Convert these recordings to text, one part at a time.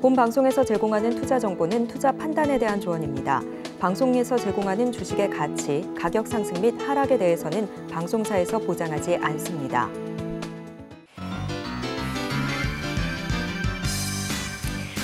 본 방송에서 제공하는 투자 정보는 투자 판단에 대한 조언입니다. 방송에서 제공하는 주식의 가치, 가격 상승 및 하락에 대해서는 방송사에서 보장하지 않습니다.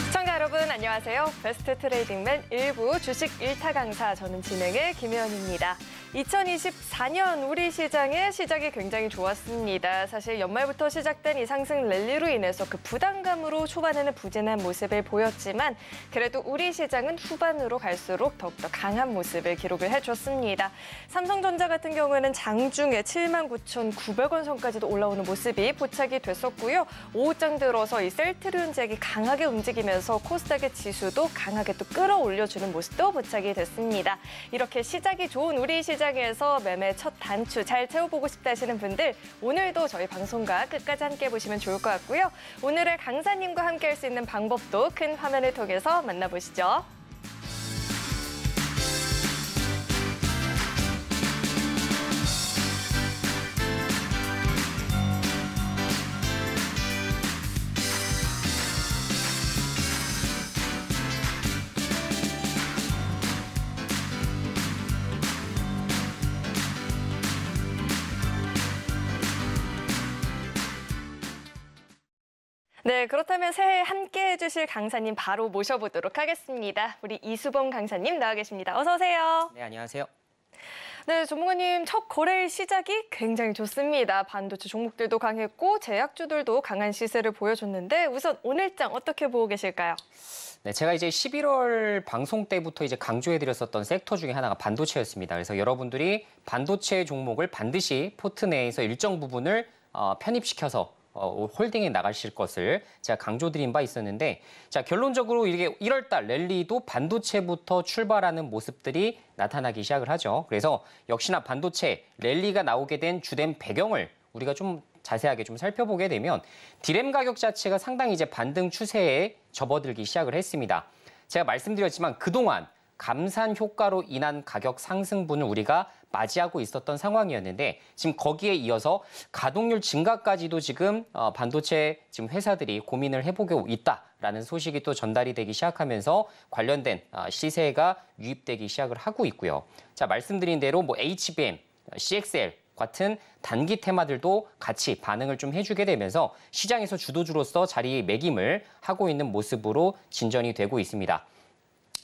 시청자 여러분 안녕하세요. 베스트 트레이딩맨 일부 주식 일타 강사 저는 진행의 김혜연입니다. 2024년 우리 시장의 시작이 굉장히 좋았습니다. 사실 연말부터 시작된 이 상승 랠리로 인해서 그 부담감으로 초반에는 부진한 모습을 보였지만 그래도 우리 시장은 후반으로 갈수록 더욱더 강한 모습을 기록을 해줬습니다. 삼성전자 같은 경우에는 장중에 79,900원 선까지도 올라오는 모습이 포착이 됐었고요. 오후장 들어서 이 셀트리온잭이 강하게 움직이면서 코스닥의 지수도 강하게 또 끌어올려주는 모습도 포착이 됐습니다. 이렇게 시작이 좋은 우리 시장 에서 매매 첫 단추 잘 채워보고 싶다 하시는 분들 오늘도 저희 방송과 끝까지 함께 보시면 좋을 것 같고요. 오늘의 강사님과 함께 할 수 있는 방법도 큰 화면을 통해서 만나보시죠. 네, 그렇다면 새해 함께 해주실 강사님 바로 모셔보도록 하겠습니다. 우리 이수범 강사님 나와 계십니다. 어서 오세요. 네, 안녕하세요. 네, 전문가님 첫 거래일 시작이 굉장히 좋습니다. 반도체 종목들도 강했고 제약주들도 강한 시세를 보여줬는데 우선 오늘장 어떻게 보고 계실까요? 네, 제가 이제 11월 방송 때부터 이제 강조해드렸었던 섹터 중에 하나가 반도체였습니다. 그래서 여러분들이 반도체 종목을 반드시 포트 내에서 일정 부분을 어, 편입시켜서 어, 홀딩에 나가실 것을 제가 강조드린 바 있었는데 자 결론적으로 이게 1월달 랠리도 반도체부터 출발하는 모습들이 나타나기 시작을 하죠. 그래서 역시나 반도체 랠리가 나오게 된 주된 배경을 우리가 좀 자세하게 좀 살펴보게 되면 디램 가격 자체가 상당히 이제 반등 추세에 접어들기 시작을 했습니다. 제가 말씀드렸지만 그동안 감산 효과로 인한 가격 상승분을 우리가 맞이하고 있었던 상황이었는데 지금 거기에 이어서 가동률 증가까지도 지금 어, 반도체 지금 회사들이 고민을 해보고 있다라는 소식이 또 전달이 되기 시작하면서 관련된 어, 시세가 유입되기 시작을 하고 있고요. 자 말씀드린 대로 뭐 HBM, CXL 같은 단기 테마들도 같이 반응을 좀 해주게 되면서 시장에서 주도주로서 자리 매김을 하고 있는 모습으로 진전이 되고 있습니다.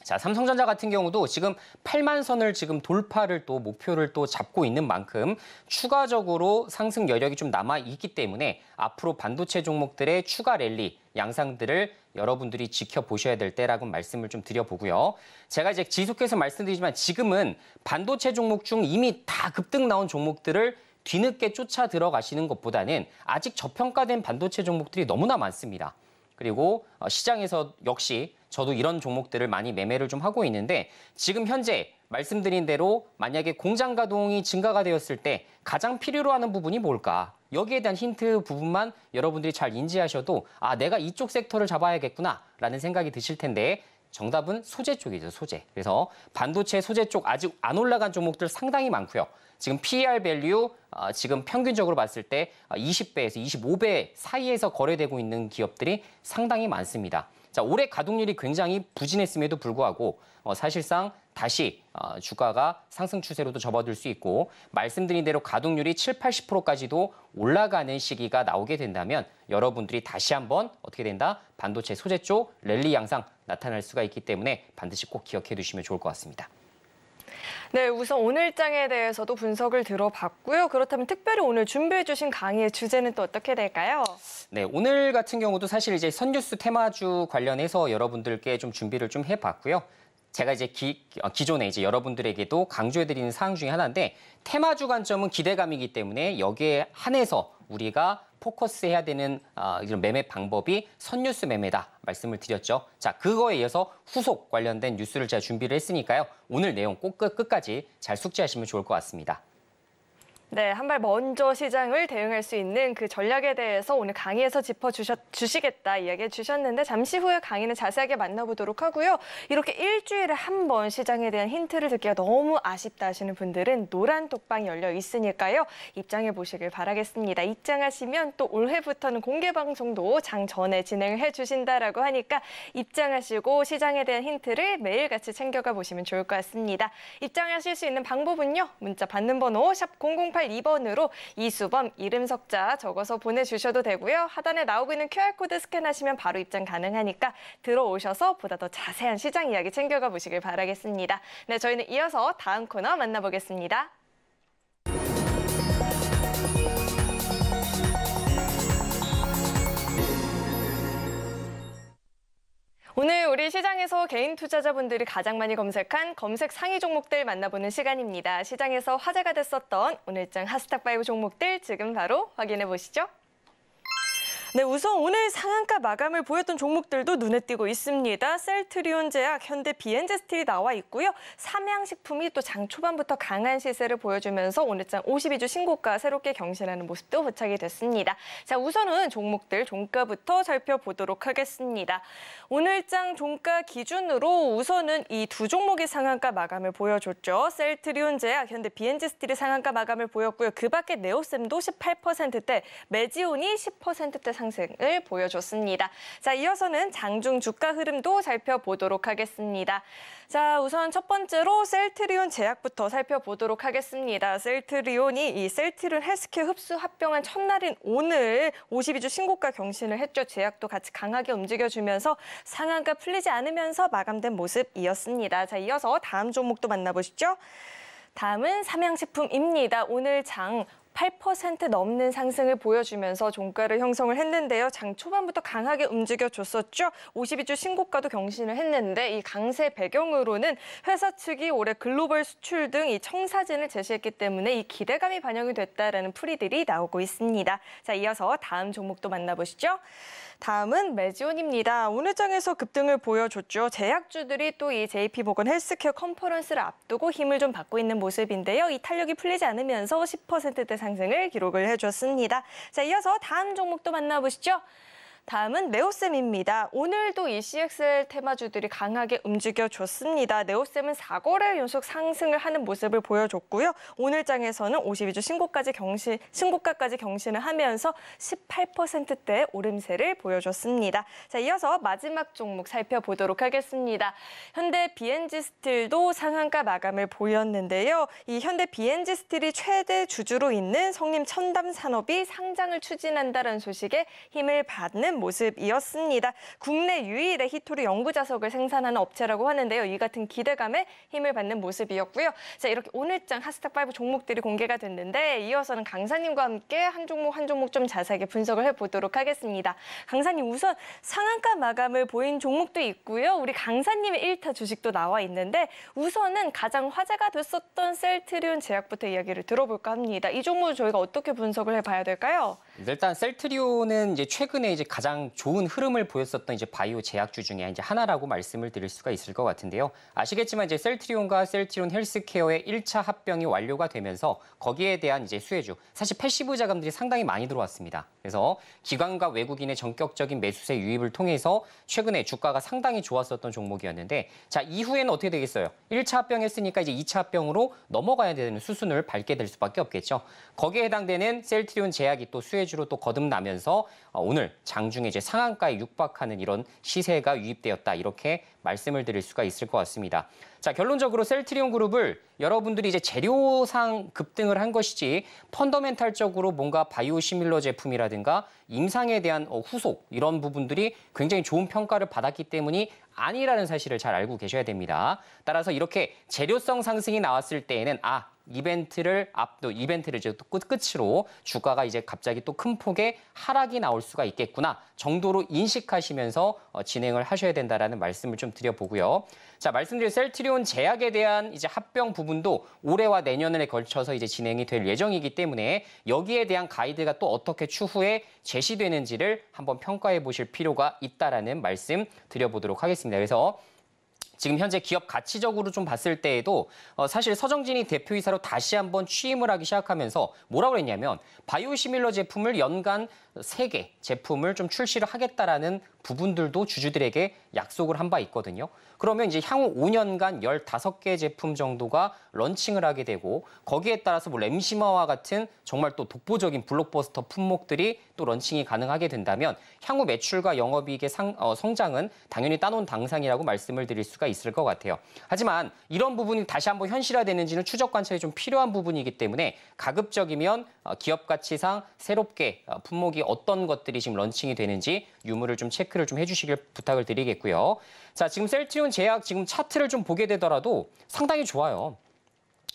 자, 삼성전자 같은 경우도 지금 8만 선을 지금 돌파를 또 목표를 또 잡고 있는 만큼 추가적으로 상승 여력이 좀 남아 있기 때문에 앞으로 반도체 종목들의 추가 랠리 양상들을 여러분들이 지켜보셔야 될 때라고 말씀을 좀 드려보고요. 제가 이제 지속해서 말씀드리지만 지금은 반도체 종목 중 이미 다 급등 나온 종목들을 뒤늦게 쫓아 들어가시는 것보다는 아직 저평가된 반도체 종목들이 너무나 많습니다. 그리고 어, 시장에서 역시 저도 이런 종목들을 많이 매매를 좀 하고 있는데 지금 현재 말씀드린 대로 만약에 공장 가동이 증가가 되었을 때 가장 필요로 하는 부분이 뭘까? 여기에 대한 힌트 부분만 여러분들이 잘 인지하셔도 아 내가 이쪽 섹터를 잡아야겠구나라는 생각이 드실 텐데 정답은 소재 쪽이죠, 소재. 그래서 반도체 소재 쪽 아직 안 올라간 종목들 상당히 많고요. 지금 PER value 어, 지금 평균적으로 봤을 때 20배에서 25배 사이에서 거래되고 있는 기업들이 상당히 많습니다. 자, 올해 가동률이 굉장히 부진했음에도 불구하고 어, 사실상 다시 어, 주가가 상승 추세로도 접어들 수 있고 말씀드린 대로 가동률이 7, 80%까지도 올라가는 시기가 나오게 된다면 여러분들이 다시 한번 어떻게 된다? 반도체 소재 쪽 랠리 양상 나타날 수가 있기 때문에 반드시 꼭 기억해 두시면 좋을 것 같습니다. 네, 우선 오늘 장에 대해서도 분석을 들어봤고요. 그렇다면 특별히 오늘 준비해 주신 강의의 주제는 또 어떻게 될까요? 네, 오늘 같은 경우도 사실 이제 선뉴스 테마주 관련해서 여러분들께 좀 준비를 좀 해봤고요. 제가 이제 기, 어, 기존에 이제 여러분들에게도 강조해드리는 사항 중에 하나인데 테마주 관점은 기대감이기 때문에 여기에 한해서 우리가 포커스해야 되는 어, 이런 매매 방법이 선뉴스 매매다 말씀을 드렸죠. 자, 그거에 이어서 후속 관련된 뉴스를 제가 준비를 했으니까요. 오늘 내용 꼭 끝, 끝까지 잘 숙지하시면 좋을 것 같습니다. 네, 한 발 먼저 시장을 대응할 수 있는 그 전략에 대해서 오늘 강의에서 짚어주시겠다 이야기해 주셨는데 잠시 후에 강의는 자세하게 만나보도록 하고요. 이렇게 일주일에 한 번 시장에 대한 힌트를 듣기가 너무 아쉽다 하시는 분들은 노란 톡방이 열려 있으니까요. 입장해 보시길 바라겠습니다. 입장하시면 또 올해부터는 공개 방송도 장 전에 진행을 해 주신다라고 하니까 입장하시고 시장에 대한 힌트를 매일같이 챙겨가 보시면 좋을 것 같습니다. 입장하실 수 있는 방법은요. 문자 받는 번호 샵 0082번으로 이수범 이름 석자 적어서 보내주셔도 되고요. 하단에 나오고 있는 QR코드 스캔하시면 바로 입장 가능하니까 들어오셔서 보다 더 자세한 시장 이야기 챙겨가 보시길 바라겠습니다. 네, 저희는 이어서 다음 코너 만나보겠습니다. 오늘 우리 시장에서 개인 투자자분들이 가장 많이 검색한 검색 상위 종목들 만나보는 시간입니다. 시장에서 화제가 됐었던 오늘장 하스탁5 종목들 지금 바로 확인해 보시죠. 네, 우선 오늘 상한가 마감을 보였던 종목들도 눈에 띄고 있습니다. 셀트리온 제약, 현대 비엔제 스틸이 나와 있고요. 삼양식품이 또 장 초반부터 강한 시세를 보여주면서 오늘장 52주 신고가 새롭게 경신하는 모습도 포착이 됐습니다. 자, 우선은 종목들 종가부터 살펴보도록 하겠습니다. 오늘장 종가 기준으로 우선은 이 두 종목의 상한가 마감을 보여줬죠. 셀트리온 제약, 현대 BNG 스틸이 상한가 마감을 보였고요. 그 밖에 네오셈도 18%대, 메지온이 10%대 상승을 보여줬습니다. 자, 이어서는 장중 주가 흐름도 살펴보도록 하겠습니다. 자, 우선 첫 번째로 셀트리온 제약부터 살펴보도록 하겠습니다. 셀트리온이 이 셀트리온 헬스케어 흡수 합병한 첫날인 오늘 52주 신고가 경신을 했죠. 제약도 같이 강하게 움직여주면서 상한가 풀리지 않으면서 마감된 모습이었습니다. 자, 이어서 다음 종목도 만나보시죠. 다음은 삼양식품입니다. 오늘 장 8% 넘는 상승을 보여주면서 종가를 형성을 했는데요. 장 초반부터 강하게 움직여줬었죠. 52주 신고가도 경신을 했는데 이 강세 배경으로는 회사 측이 올해 글로벌 수출 등 이 청사진을 제시했기 때문에 이 기대감이 반영이 됐다라는 풀이들이 나오고 있습니다. 자, 이어서 다음 종목도 만나보시죠. 다음은 메지온입니다. 오늘 장에서 급등을 보여줬죠. 제약주들이 또 이 JP모건 헬스케어 컨퍼런스를 앞두고 힘을 좀 받고 있는 모습인데요. 이 탄력이 풀리지 않으면서 10%대 상승을 기록을 해줬습니다. 자, 이어서 다음 종목도 만나보시죠. 다음은 네오셈입니다. 오늘도 이 CXL 테마주들이 강하게 움직여줬습니다. 네오셈은 4거래 연속 상승을 하는 모습을 보여줬고요. 오늘 장에서는 52주 신고까지 경신, 신고가까지 경신을 하면서 18%대 오름세를 보여줬습니다. 자, 이어서 마지막 종목 살펴보도록 하겠습니다. 현대 BNG 스틸도 상한가 마감을 보였는데요. 이 현대 BNG 스틸이 최대 주주로 있는 성림 첨단 산업이 상장을 추진한다는 소식에 힘을 받는 모습이었습니다. 국내 유일의 희토류 영구 자석을 생산하는 업체라고 하는데요. 이 같은 기대감에 힘을 받는 모습이었고요. 자, 이렇게 오늘장 핫스탁5 종목들이 공개가 됐는데 이어서는 강사님과 함께 한 종목 한 종목 좀 자세하게 분석을 해보도록 하겠습니다. 강사님 우선 상한가 마감을 보인 종목도 있고요. 우리 강사님의 1타 주식도 나와 있는데 우선은 가장 화제가 됐었던 셀트리온 제약부터 이야기를 들어볼까 합니다. 이 종목 저희가 어떻게 분석을 해봐야 될까요? 일단 셀트리온은 이제 최근에 이제 가장 좋은 흐름을 보였었던 이제 바이오 제약주 중에 이제 하나라고 말씀을 드릴 수가 있을 것 같은데요. 아시겠지만 이제 셀트리온과 셀트리온 헬스케어의 1차 합병이 완료가 되면서 거기에 대한 이제 수혜주, 사실 passive 자금들이 상당히 많이 들어왔습니다. 그래서 기관과 외국인의 전격적인 매수세 유입을 통해서 최근에 주가가 상당히 좋았었던 종목이었는데 자, 이후에는 어떻게 되겠어요? 1차 합병했으니까 이제 2차 합병으로 넘어가야 되는 수순을 밟게 될 수밖에 없겠죠. 거기에 해당되는 셀트리온 제약이 또 수혜 주로 또 거듭나면서 어, 오늘 장중에 이제 상한가에 육박하는 이런 시세가 유입되었다. 이렇게 말씀을 드릴 수가 있을 것 같습니다. 자, 결론적으로 셀트리온 그룹을 여러분들이 이제 재료상 급등을 한 것이지 펀더멘탈적으로 뭔가 바이오 시밀러 제품이라든가 임상에 대한 어, 후속 이런 부분들이 굉장히 좋은 평가를 받았기 때문이 아니라는 사실을 잘 알고 계셔야 됩니다. 따라서 이렇게 재료성 상승이 나왔을 때에는 아 이벤트를 앞도 이벤트를 이제 또 끝, 끝으로 주가가 이제 갑자기 또 큰 폭의 하락이 나올 수가 있겠구나 정도로 인식하시면서 어, 진행을 하셔야 된다라는 말씀을 좀 드려보고요. 자 말씀드린 셀트리온 제약에 대한 이제 합병 부분도 올해와 내년에 걸쳐서 이제 진행이 될 예정이기 때문에 여기에 대한 가이드가 또 어떻게 추후에 제시되는지를 한번 평가해 보실 필요가 있다라는 말씀 드려보도록 하겠습니다. 그래서 지금 현재 기업 가치적으로 좀 봤을 때에도 어, 사실 서정진이 대표이사로 다시 한번 취임을 하기 시작하면서 뭐라고 그랬냐면 바이오시밀러 제품을 연간 세 개 제품을 좀 출시를 하겠다라는 부분들도 주주들에게 약속을 한 바 있거든요. 그러면 이제 향후 5년간 15개 제품 정도가 런칭을 하게 되고 거기에 따라서 뭐 램시마와 같은 정말 또 독보적인 블록버스터 품목들이 또 런칭이 가능하게 된다면 향후 매출과 영업이익의 상, 어, 성장은 당연히 따놓은 당상이라고 말씀을 드릴 수가 있을 것 같아요. 하지만 이런 부분이 다시 한번 현실화되는지는 추적 관찰이 좀 필요한 부분이기 때문에 가급적이면 어, 기업 가치상 새롭게 어, 품목이 어떤 것들이 지금 런칭이 되는지 유무를 좀 체크를 좀 해주시길 부탁을 드리겠고요. 자, 지금 셀트리온 제약 지금 차트를 좀 보게 되더라도 상당히 좋아요.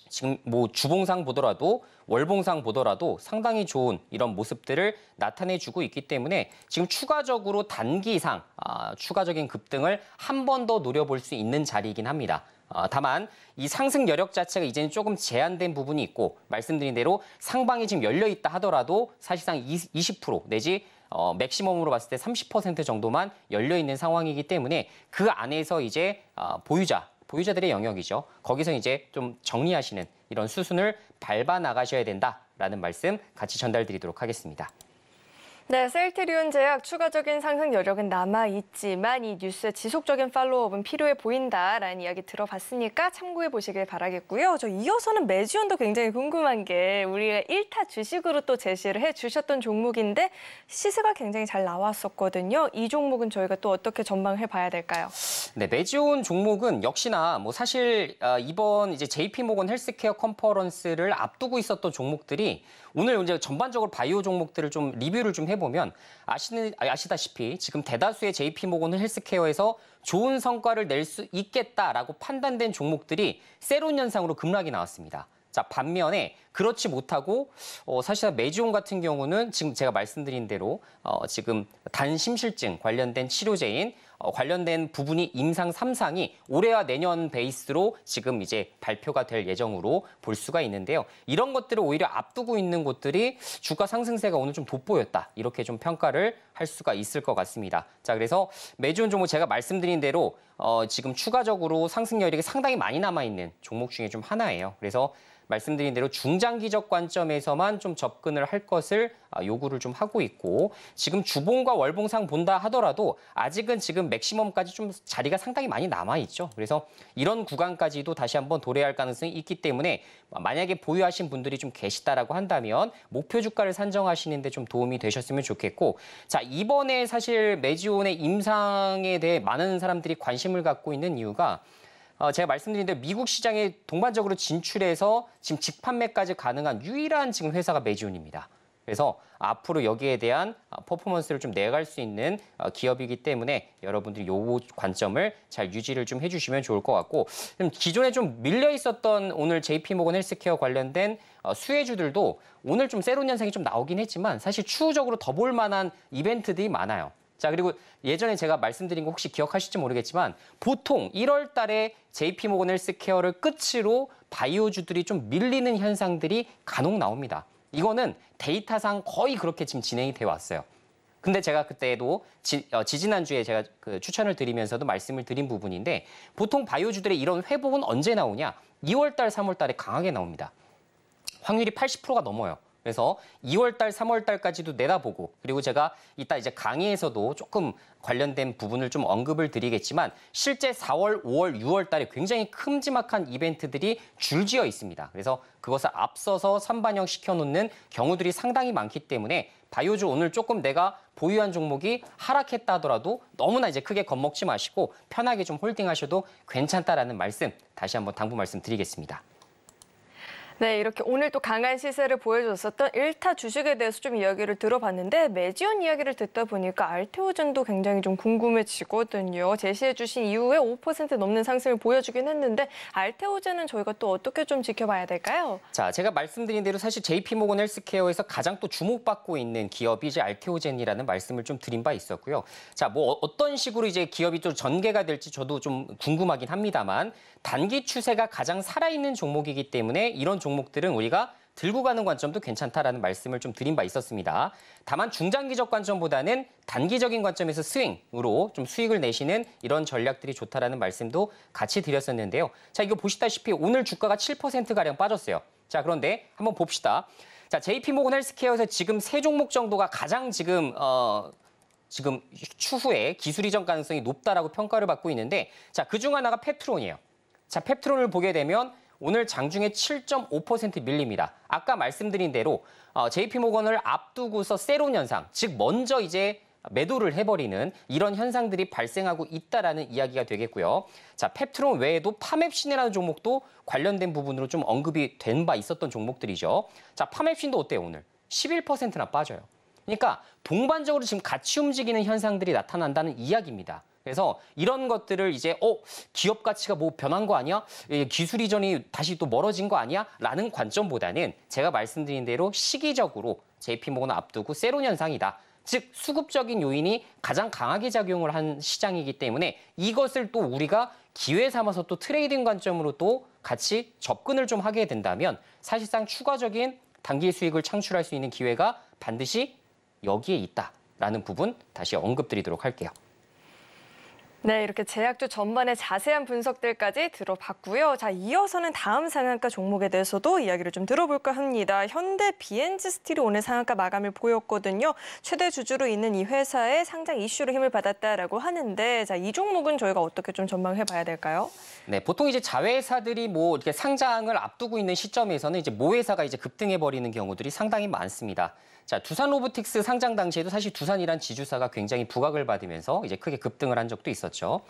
지금 뭐 주봉상 보더라도 월봉상 보더라도 상당히 좋은 이런 모습들을 나타내주고 있기 때문에 지금 추가적으로 단기상 아, 추가적인 급등을 한 번 더 노려볼 수 있는 자리이긴 합니다. 아, 다만 이 상승 여력 자체가 이제는 조금 제한된 부분이 있고 말씀드린 대로 상방이 지금 열려 있다 하더라도 사실상 20% 내지 어, 맥시멈으로 봤을 때 30% 정도만 열려 있는 상황이기 때문에 그 안에서 이제 어, 보유자 보유자들의 영역이죠. 거기서 이제 좀 정리하시는 이런 수순을 밟아 나가셔야 된다라는 말씀 같이 전달드리도록 하겠습니다. 네, 셀트리온 제약 추가적인 상승 여력은 남아 있지만 이 뉴스의 지속적인 팔로우업은 필요해 보인다라는 이야기 들어봤으니까 참고해 보시길 바라겠고요. 저 이어서는 매지온도 굉장히 궁금한 게 우리의 1타 주식으로 또 제시를 해 주셨던 종목인데 시세가 굉장히 잘 나왔었거든요. 이 종목은 저희가 또 어떻게 전망해 봐야 될까요? 네, 메지온 종목은 역시나 뭐 사실 어, 이번 이제 JP 모건 헬스케어 컨퍼런스를 앞두고 있었던 종목들이 오늘 이제 전반적으로 바이오 종목들을 좀 리뷰를 좀 해보면 아시는 아시다시피 지금 대다수의 JP 모건 헬스케어에서 좋은 성과를 낼 수 있겠다라고 판단된 종목들이 sell on 현상으로 급락이 나왔습니다. 자 반면에 그렇지 못하고 어, 사실 메지온 같은 경우는 지금 제가 말씀드린 대로 어, 지금 단심실증 관련된 치료제인 어, 관련된 부분이 임상 3상이 올해와 내년 베이스로 지금 이제 발표가 될 예정으로 볼 수가 있는데요. 이런 것들을 오히려 앞두고 있는 곳들이 주가 상승세가 오늘 좀 돋보였다. 이렇게 좀 평가를 할 수가 있을 것 같습니다. 자, 그래서 매주온 종목 제가 말씀드린 대로 어, 지금 추가적으로 상승 여력이 상당히 많이 남아 있는 종목 중에 좀 하나예요. 그래서 말씀드린 대로 중장기적 관점에서만 좀 접근을 할 것을 아, 요구를 좀 하고 있고 지금 주봉과 월봉상 본다 하더라도 아직은 지금 맥시멈까지 좀 자리가 상당히 많이 남아 있죠. 그래서 이런 구간까지도 다시 한번 도래할 가능성이 있기 때문에 만약에 보유하신 분들이 좀 계시다라고 한다면 목표 주가를 산정하시는데 좀 도움이 되셨으면 좋겠고 자 이번에 사실 메지온의 임상에 대해 많은 사람들이 관심을 갖고 있는 이유가 어, 제가 말씀드린 대로 미국 시장에 동반적으로 진출해서 지금 직판매까지 가능한 유일한 지금 회사가 메지온입니다. 그래서 앞으로 여기에 대한 어, 퍼포먼스를 좀 내갈 수 있는 어, 기업이기 때문에 여러분들이 요 관점을 잘 유지를 좀 해주시면 좋을 것 같고 기존에 좀 밀려 있었던 오늘 JP모건 헬스케어 관련된 어, 수혜주들도 오늘 좀 sell on 현상이 좀 나오긴 했지만 사실 추후적으로 더 볼 만한 이벤트들이 많아요. 자, 그리고 예전에 제가 말씀드린 거 혹시 기억하실지 모르겠지만 보통 1월 달에 JP 모건 헬스케어를 끝으로 바이오주들이 좀 밀리는 현상들이 간혹 나옵니다. 이거는 데이터상 거의 그렇게 지금 진행이 돼 왔어요. 근데 제가 그때도 지, 어, 지난주에 제가 그 추천을 드리면서도 말씀을 드린 부분인데 보통 바이오주들의 이런 회복은 언제 나오냐? 2월 달, 3월 달에 강하게 나옵니다. 확률이 80%가 넘어요. 그래서 2월 달, 3월 달까지도 내다보고 그리고 제가 이따 이제 강의에서도 조금 관련된 부분을 좀 언급을 드리겠지만 실제 4월, 5월, 6월 달에 굉장히 큼지막한 이벤트들이 줄지어 있습니다. 그래서 그것을 앞서서 선반영 시켜놓는 경우들이 상당히 많기 때문에 바이오주 오늘 조금 내가 보유한 종목이 하락했다 하더라도 너무나 이제 크게 겁먹지 마시고 편하게 좀 홀딩하셔도 괜찮다라는 말씀 다시 한번 당부 말씀 드리겠습니다. 네, 이렇게 오늘 또 강한 시세를 보여줬었던 일타 주식에 대해서 좀 이야기를 들어봤는데 매지온 이야기를 듣다 보니까 알테오젠도 굉장히 좀 궁금해지거든요. 제시해 주신 이후에 5% 넘는 상승을 보여주긴 했는데 알테오젠은 저희가 또 어떻게 좀 지켜봐야 될까요? 자, 제가 말씀드린 대로 사실 JP모건 헬스케어에서 가장 또 주목받고 있는 기업이 이제 알테오젠이라는 말씀을 좀 드린 바 있었고요. 자, 뭐 어, 어떤 식으로 이제 기업이 좀 전개가 될지 저도 좀 궁금하긴 합니다만 단기 추세가 가장 살아있는 종목이기 때문에 이런 종목들은 우리가 들고 가는 관점도 괜찮다라는 말씀을 좀 드린 바 있었습니다. 다만 중장기적 관점보다는 단기적인 관점에서 스윙으로 좀 수익을 내시는 이런 전략들이 좋다라는 말씀도 같이 드렸었는데요. 자, 이거 보시다시피 오늘 주가가 7%가량 빠졌어요. 자, 그런데 한번 봅시다. 자, JP모건 헬스케어에서 지금 세 종목 정도가 가장 지금 어 지금 추후에 기술 이전 가능성이 높다라고 평가를 받고 있는데 자, 그중 하나가 펩트론이에요. 자, 펩트론을 보게 되면 오늘 장중에 7.5% 밀립니다. 아까 말씀드린 대로 어, JP모건을 앞두고서 sell on 현상, 즉 먼저 이제 매도를 해버리는 이런 현상들이 발생하고 있다라는 이야기가 되겠고요. 자, 펩트론 외에도 파멥신이라는 종목도 관련된 부분으로 좀 언급이 된 바 있었던 종목들이죠. 자, 파멥신도 어때요, 오늘? 11%나 빠져요. 그러니까 동반적으로 지금 같이 움직이는 현상들이 나타난다는 이야기입니다. 그래서 이런 것들을 이제 어 기업 가치가 뭐 변한 거 아니야? 예, 기술 이전이 다시 또 멀어진 거 아니야? 라는 관점보다는 제가 말씀드린 대로 시기적으로 JP모건 앞두고 sell on 현상이다. 즉 수급적인 요인이 가장 강하게 작용을 한 시장이기 때문에 이것을 또 우리가 기회 삼아서 또 트레이딩 관점으로 또 같이 접근을 좀 하게 된다면 사실상 추가적인 단기 수익을 창출할 수 있는 기회가 반드시 여기에 있다라는 부분 다시 언급드리도록 할게요. 네, 이렇게 제약주 전반의 자세한 분석들까지 들어봤고요. 자, 이어서는 다음 상한가 종목에 대해서도 이야기를 좀 들어볼까 합니다. 현대 비엔즈 스틸이 오늘 상한가 마감을 보였거든요. 최대 주주로 있는 이 회사의 상장 이슈로 힘을 받았다라고 하는데, 자, 이 종목은 저희가 어떻게 좀 전망해 봐야 될까요? 네, 보통 이제 자회사들이 뭐 이렇게 상장을 앞두고 있는 시점에서는 이제 모회사가 이제 급등해 버리는 경우들이 상당히 많습니다. 자, 두산 로보틱스 상장 당시에도 사실 두산이란 지주사가 굉장히 부각을 받으면서 이제 크게 급등을 한 적도 있었죠.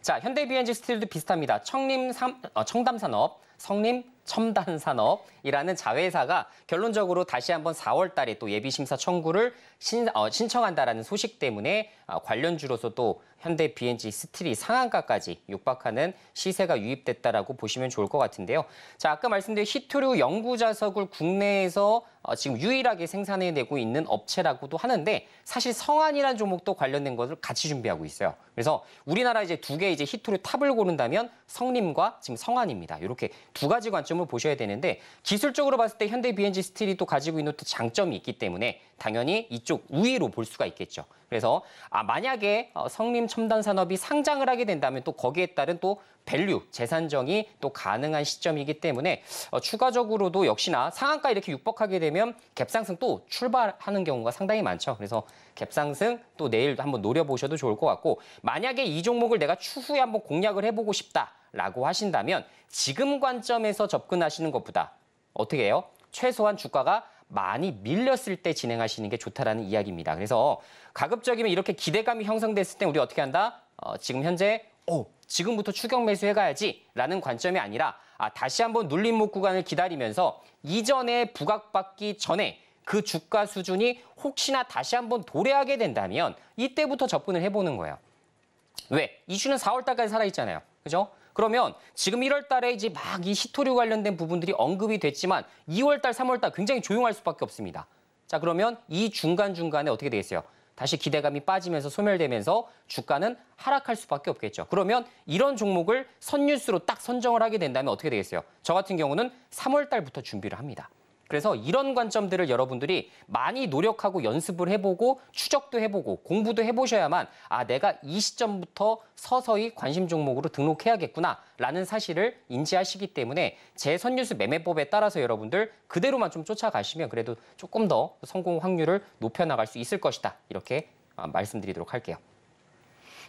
자, 현대 BNG 스틸도 비슷합니다. 청림 삼, 어, 청담산업, 성림 첨단산업이라는 자회사가 결론적으로 다시 한번 4월 달에 또 예비심사 청구를 신, 어, 신청한다라는 소식 때문에 어, 관련주로서 또 현대 BNG 스틸이 상한가까지 육박하는 시세가 유입됐다라고 보시면 좋을 것 같은데요. 자, 아까 말씀드린 히토류 연구자석을 국내에서 어, 지금 유일하게 생산해내고 있는 업체라고도 하는데 사실 성안이라는 종목도 관련된 것을 같이 준비하고 있어요. 그래서 우리나라 이제 두 개 이제 히토류 탑을 고른다면 성림과 지금 성안입니다. 이렇게 두 가지 관점을 보셔야 되는데 기술적으로 봤을 때 현대 BNG 스틸이 또 가지고 있는 또 장점이 있기 때문에 당연히 이쪽 우위로 볼 수가 있겠죠. 그래서 아 만약에 어, 성림 첨단 산업이 상장을 하게 된다면 또 거기에 따른 또 value 재산정이 또 가능한 시점이기 때문에 어, 추가적으로도 역시나 상한가 이렇게 육박하게 되면 갭상승 또 출발하는 경우가 상당히 많죠. 그래서 갭상승 또 내일 한번 노려보셔도 좋을 것 같고 만약에 이 종목을 내가 추후에 한번 공략을 해보고 싶다라고 하신다면 지금 관점에서 접근하시는 것보다 어떻게 해요? 최소한 주가가 많이 밀렸을 때 진행하시는 게 좋다라는 이야기입니다. 그래서 가급적이면 이렇게 기대감이 형성됐을 때 우리 어떻게 한다? 어, 지금 현재 오, 지금부터 추격 매수 해가야지라는 관점이 아니라 아, 다시 한번 눌림목 구간을 기다리면서 이전에 부각받기 전에 그 주가 수준이 혹시나 다시 한번 도래하게 된다면 이때부터 접근을 해보는 거예요. 왜? 이슈는 4월 달까지 살아있잖아요. 그죠? 그러면 지금 1월 달에 이제 막이 히토류 관련된 부분들이 언급이 됐지만 2월 달, 3월 달 굉장히 조용할 수밖에 없습니다. 자, 그러면 이 중간중간에 어떻게 되겠어요? 다시 기대감이 빠지면서 소멸되면서 주가는 하락할 수밖에 없겠죠. 그러면 이런 종목을 선뉴스로 딱 선정을 하게 된다면 어떻게 되겠어요? 저 같은 경우는 3월 달부터 준비를 합니다. 그래서 이런 관점들을 여러분들이 많이 노력하고 연습을 해보고 추적도 해보고 공부도 해보셔야만 아 내가 이 시점부터 서서히 관심 종목으로 등록해야겠구나라는 사실을 인지하시기 때문에 제 선뉴스 매매법에 따라서 여러분들 그대로만 좀 쫓아가시면 그래도 조금 더 성공 확률을 높여나갈 수 있을 것이다 이렇게 아, 말씀드리도록 할게요.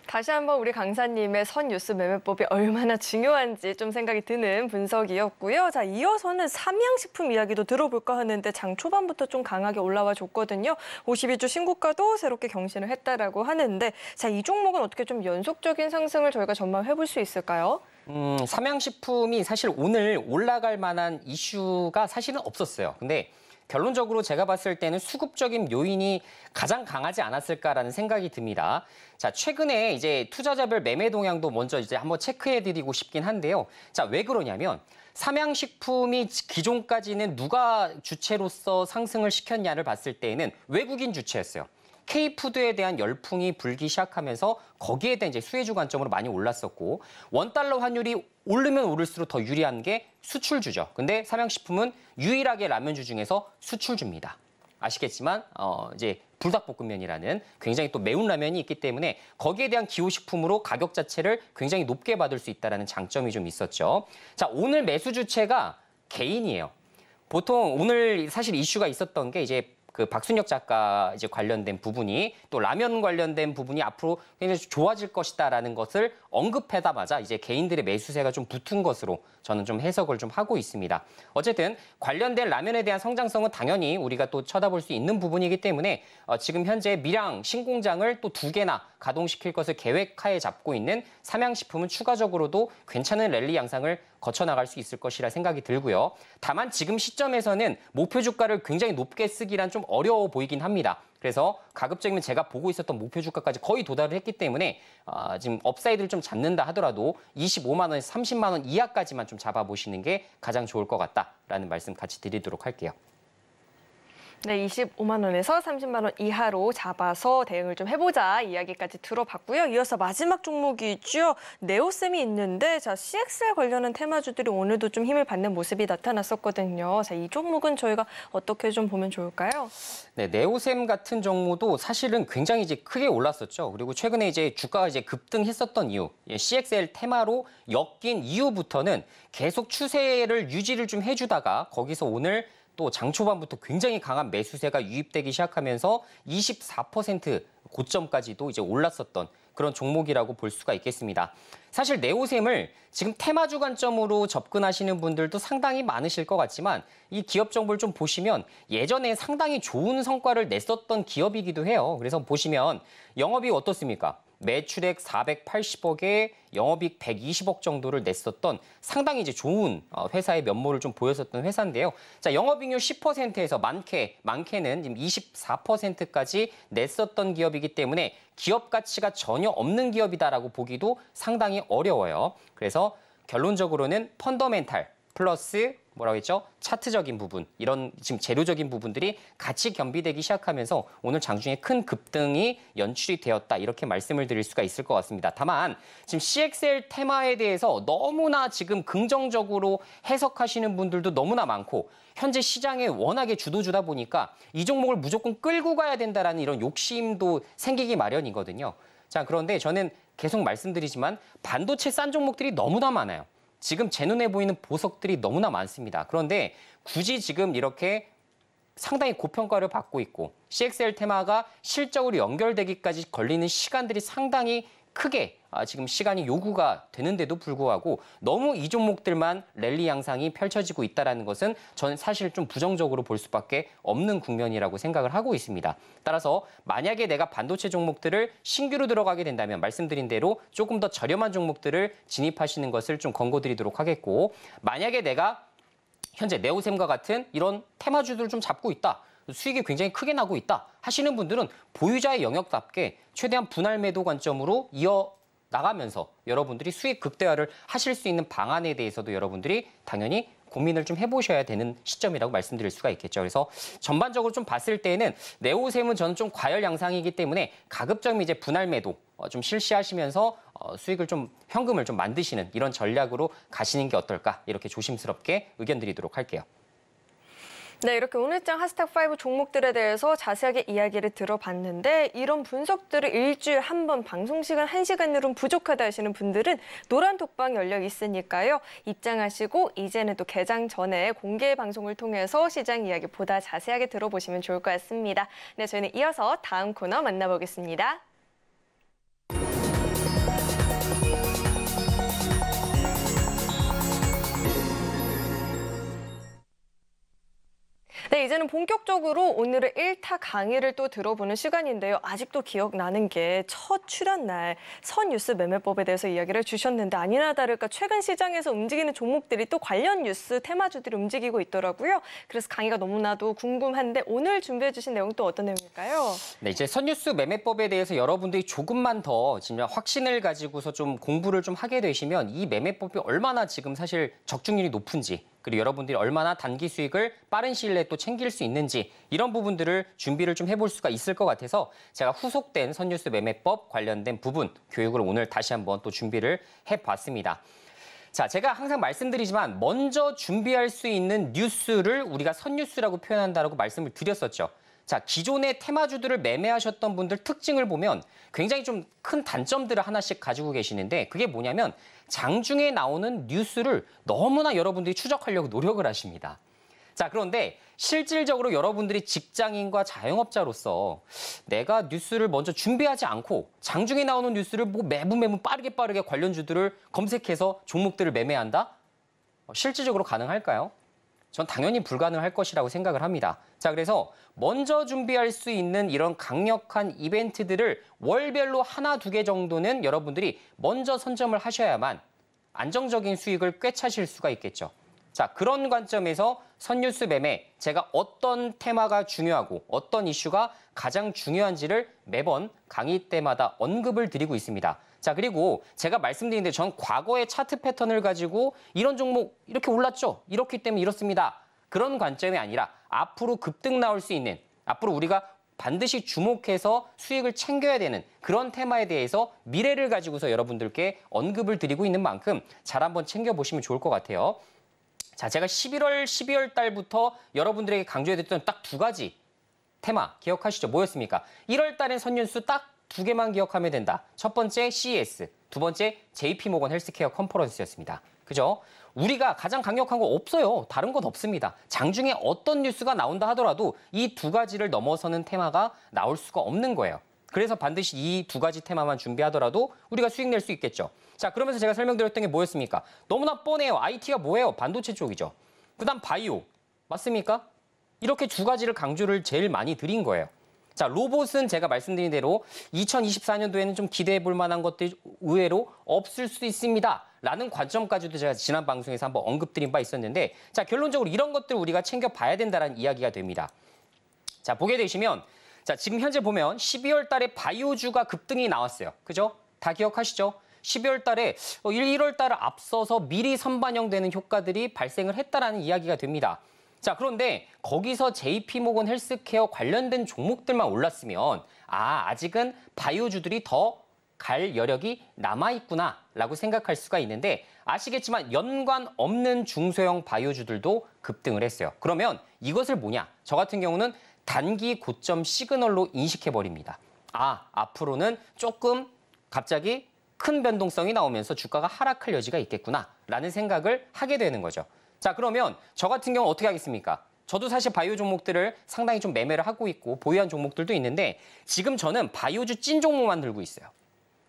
다시 한번 우리 강사님의 선 뉴스 매매법이 얼마나 중요한지 좀 생각이 드는 분석이었고요. 자, 이어서는 삼양식품 이야기도 들어볼까 하는데 장 초반부터 좀 강하게 올라와 줬거든요. 52주 신고가도 새롭게 경신을 했다라고 하는데 자, 이 종목은 어떻게 좀 연속적인 상승을 저희가 전망해 볼 수 있을까요? 음, 삼양식품이 사실 오늘 올라갈 만한 이슈가 사실은 없었어요. 근데 결론적으로 제가 봤을 때는 수급적인 요인이 가장 강하지 않았을까라는 생각이 듭니다. 자, 최근에 이제 투자자별 매매 동향도 먼저 이제 한번 체크해 드리고 싶긴 한데요. 자, 왜 그러냐면 삼양식품이 기존까지는 누가 주체로서 상승을 시켰냐를 봤을 때에는 외국인 주체였어요. K푸드에 대한 열풍이 불기 시작하면서 거기에 대한 이제 수혜주 관점으로 많이 올랐었고 원달러 환율이 오르면 오를수록 더 유리한 게 수출주죠. 근데 삼양식품은 유일하게 라면주 중에서 수출주입니다. 아시겠지만 어 이제 불닭볶음면이라는 굉장히 또 매운 라면이 있기 때문에 거기에 대한 기호식품으로 가격 자체를 굉장히 높게 받을 수 있다는 장점이 좀 있었죠. 자 오늘 매수 주체가 개인이에요. 보통 오늘 사실 이슈가 있었던 게 이제 그 박순혁 작가 이제 관련된 부분이 또 라면 관련된 부분이 앞으로 굉장히 좋아질 것이다라는 것을 언급하다마자 이제 개인들의 매수세가 좀 붙은 것으로 저는 좀 해석을 좀 하고 있습니다. 어쨌든 관련된 라면에 대한 성장성은 당연히 우리가 또 쳐다볼 수 있는 부분이기 때문에 어, 지금 현재 밀양 신공장을 또 두 개나 가동시킬 것을 계획하에 잡고 있는 삼양식품은 추가적으로도 괜찮은 랠리 양상을 거쳐 나갈 수 있을 것이라 생각이 들고요. 다만 지금 시점에서는 목표 주가를 굉장히 높게 쓰기란 좀 어려워 보이긴 합니다. 그래서 가급적이면 제가 보고 있었던 목표 주가까지 거의 도달을 했기 때문에 아, 지금 upside를 좀 잡는다 하더라도 25만 원에서 30만 원 이하까지만 좀 잡아보시는 게 가장 좋을 것 같다라는 말씀 같이 드리도록 할게요. 네, 25만 원에서 30만 원 이하로 잡아서 대응을 좀 해보자 이야기까지 들어봤고요. 이어서 마지막 종목이 있죠. 네오셈이 있는데 자 CXL 관련한 테마주들이 오늘도 좀 힘을 받는 모습이 나타났었거든요. 자, 이 종목은 저희가 어떻게 좀 보면 좋을까요? 네, 네오셈 같은 종목도 사실은 굉장히 이제 크게 올랐었죠. 그리고 최근에 이제 주가가 이제 급등했었던 이유, 예, CXL 테마로 엮인 이후부터는 계속 추세를 유지를 좀 해주다가 거기서 오늘 또 장 초반부터 굉장히 강한 매수세가 유입되기 시작하면서 24% 고점까지도 이제 올랐었던 그런 종목이라고 볼 수가 있겠습니다. 사실 네오셈을 지금 테마주 관점으로 접근하시는 분들도 상당히 많으실 것 같지만 이 기업 정보를 좀 보시면 예전에 상당히 좋은 성과를 냈었던 기업이기도 해요. 그래서 보시면 영업이 어떻습니까? 매출액 480억에 영업이익 120억 정도를 냈었던 상당히 이제 좋은 어, 회사의 면모를 좀 보였었던 회사인데요. 자, 영업이익률 10%에서 많게, 많게는 지금 24%까지 냈었던 기업이기 때문에 기업 가치가 전혀 없는 기업이다라고 보기도 상당히 어려워요. 그래서 결론적으로는 펀더멘탈 플러스 뭐라고 했죠? 차트적인 부분, 이런 지금 재료적인 부분들이 같이 겸비되기 시작하면서 오늘 장중에 큰 급등이 연출이 되었다. 이렇게 말씀을 드릴 수가 있을 것 같습니다. 다만 지금 CXL 테마에 대해서 너무나 지금 긍정적으로 해석하시는 분들도 너무나 많고 현재 시장에 워낙에 주도주다 보니까 이 종목을 무조건 끌고 가야 된다라는 이런 욕심도 생기기 마련이거든요. 자, 그런데 저는 계속 말씀드리지만 반도체 싼 종목들이 너무나 많아요. 지금 제 눈에 보이는 보석들이 너무나 많습니다. 그런데 굳이 지금 이렇게 상당히 고평가를 받고 있고 CXL 테마가 실적으로 연결되기까지 걸리는 시간들이 상당히 크게 아, 지금 시간이 요구가 되는데도 불구하고 너무 이 종목들만 랠리 양상이 펼쳐지고 있다는 것은 저는 사실 좀 부정적으로 볼 수밖에 없는 국면이라고 생각을 하고 있습니다. 따라서 만약에 내가 반도체 종목들을 신규로 들어가게 된다면 말씀드린 대로 조금 더 저렴한 종목들을 진입하시는 것을 좀 권고드리도록 하겠고 만약에 내가 현재 네오셈과 같은 이런 테마주들을 좀 잡고 있다. 수익이 굉장히 크게 나고 있다 하시는 분들은 보유자의 영역답게 최대한 분할 매도 관점으로 이어 나가면서 여러분들이 수익 극대화를 하실 수 있는 방안에 대해서도 여러분들이 당연히 고민을 좀 해보셔야 되는 시점이라고 말씀드릴 수가 있겠죠. 그래서 전반적으로 좀 봤을 때는 네오셈은 저는 좀 과열 양상이기 때문에 가급적 이제 분할 매도 어, 좀 실시하시면서 어, 수익을 좀 현금을 좀 만드시는 이런 전략으로 가시는 게 어떨까 이렇게 조심스럽게 의견 드리도록 할게요. 네, 이렇게 오늘장 하스탁 5 종목들에 대해서 자세하게 이야기를 들어봤는데 이런 분석들을 일주일 한 번 방송 시간 한시간으로는 부족하다 하시는 분들은 노란 톡방 열려 있으니까요. 입장하시고 이제는 또 개장 전에 공개 방송을 통해서 시장 이야기 보다 자세하게 들어보시면 좋을 것 같습니다. 네, 저희는 이어서 다음 코너 만나보겠습니다. 네, 이제는 본격적으로 오늘의 1타 강의를 또 들어보는 시간인데요. 아직도 기억나는 게 첫 출연 날 선뉴스 매매법에 대해서 이야기를 주셨는데 아니나 다를까 최근 시장에서 움직이는 종목들이 또 관련 뉴스 테마주들이 움직이고 있더라고요. 그래서 강의가 너무나도 궁금한데 오늘 준비해 주신 내용 또 어떤 내용일까요? 네, 이제 선뉴스 매매법에 대해서 여러분들이 조금만 더 진짜 확신을 가지고서 좀 공부를 좀 하게 되시면 이 매매법이 얼마나 지금 사실 적중률이 높은지 그리고 여러분들이 얼마나 단기 수익을 빠른 시일 내에 또 챙길 수 있는지 이런 부분들을 준비를 좀 해볼 수가 있을 것 같아서 제가 후속된 선뉴스 매매법 관련된 부분 교육을 오늘 다시 한번 또 준비를 해봤습니다. 자, 제가 항상 말씀드리지만 먼저 준비할 수 있는 뉴스를 우리가 선뉴스라고 표현한다라고 말씀을 드렸었죠. 자, 기존의 테마주들을 매매하셨던 분들 특징을 보면 굉장히 좀 큰 단점들을 하나씩 가지고 계시는데 그게 뭐냐면 장중에 나오는 뉴스를 너무나 여러분들이 추적하려고 노력을 하십니다. 자, 그런데 실질적으로 여러분들이 직장인과 자영업자로서 내가 뉴스를 먼저 준비하지 않고 장중에 나오는 뉴스를 뭐 매분 매분 빠르게 빠르게 관련주들을 검색해서 종목들을 매매한다? 어, 실질적으로 가능할까요? 전 당연히 불가능할 것이라고 생각을 합니다. 자, 그래서 먼저 준비할 수 있는 이런 강력한 이벤트들을 월별로 하나, 두 개 정도는 여러분들이 먼저 선점을 하셔야만 안정적인 수익을 꿰차실 수가 있겠죠. 자, 그런 관점에서 선뉴스 매매, 제가 어떤 테마가 중요하고 어떤 이슈가 가장 중요한지를 매번 강의 때마다 언급을 드리고 있습니다. 자, 그리고 제가 말씀드리는데 전 과거의 차트 패턴을 가지고 이런 종목 이렇게 올랐죠? 이렇기 때문에 이렇습니다. 그런 관점이 아니라 앞으로 급등 나올 수 있는 앞으로 우리가 반드시 주목해서 수익을 챙겨야 되는 그런 테마에 대해서 미래를 가지고서 여러분들께 언급을 드리고 있는 만큼 잘 한번 챙겨보시면 좋을 것 같아요. 자, 제가 11월, 12월 달부터 여러분들에게 강조해드렸던 딱 두 가지 테마 기억하시죠? 뭐였습니까? 1월 달엔 선윤수 딱 두 개만 기억하면 된다. 첫 번째 CES, 두 번째 JP모건 헬스케어 컨퍼런스였습니다. 그죠? 우리가 가장 강력한 거 없어요. 다른 건 없습니다. 장중에 어떤 뉴스가 나온다 하더라도 이 두 가지를 넘어서는 테마가 나올 수가 없는 거예요. 그래서 반드시 이 두 가지 테마만 준비하더라도 우리가 수익 낼 수 있겠죠. 자, 그러면서 제가 설명드렸던 게 뭐였습니까? 너무나 뻔해요. IT가 뭐예요? 반도체 쪽이죠. 그다음 바이오. 맞습니까? 이렇게 두 가지를 강조를 제일 많이 드린 거예요. 자, 로봇은 제가 말씀드린 대로 2024년도에는 좀 기대해 볼 만한 것들이 의외로 없을 수도 있습니다. 라는 관점까지도 제가 지난 방송에서 한번 언급드린 바 있었는데 자, 결론적으로 이런 것들 우리가 챙겨 봐야 된다는 이야기가 됩니다. 자, 보게 되시면 자, 지금 현재 보면 12월 달에 바이오주가 급등이 나왔어요. 그죠? 다 기억하시죠? 12월 달에 1월 달을 앞서서 미리 선반영되는 효과들이 발생을 했다라는 이야기가 됩니다. 자, 그런데 거기서 JP모건 헬스케어 관련된 종목들만 올랐으면 아, 아직은 바이오주들이 더 갈 여력이 남아있구나라고 생각할 수가 있는데 아시겠지만 연관 없는 중소형 바이오주들도 급등을 했어요. 그러면 이것을 뭐냐? 저 같은 경우는 단기 고점 시그널로 인식해버립니다. 아, 앞으로는 조금 갑자기 큰 변동성이 나오면서 주가가 하락할 여지가 있겠구나라는 생각을 하게 되는 거죠. 자, 그러면 저 같은 경우 어떻게 하겠습니까? 저도 사실 바이오 종목들을 상당히 좀 매매를 하고 있고 보유한 종목들도 있는데 지금 저는 바이오주 찐 종목만 들고 있어요.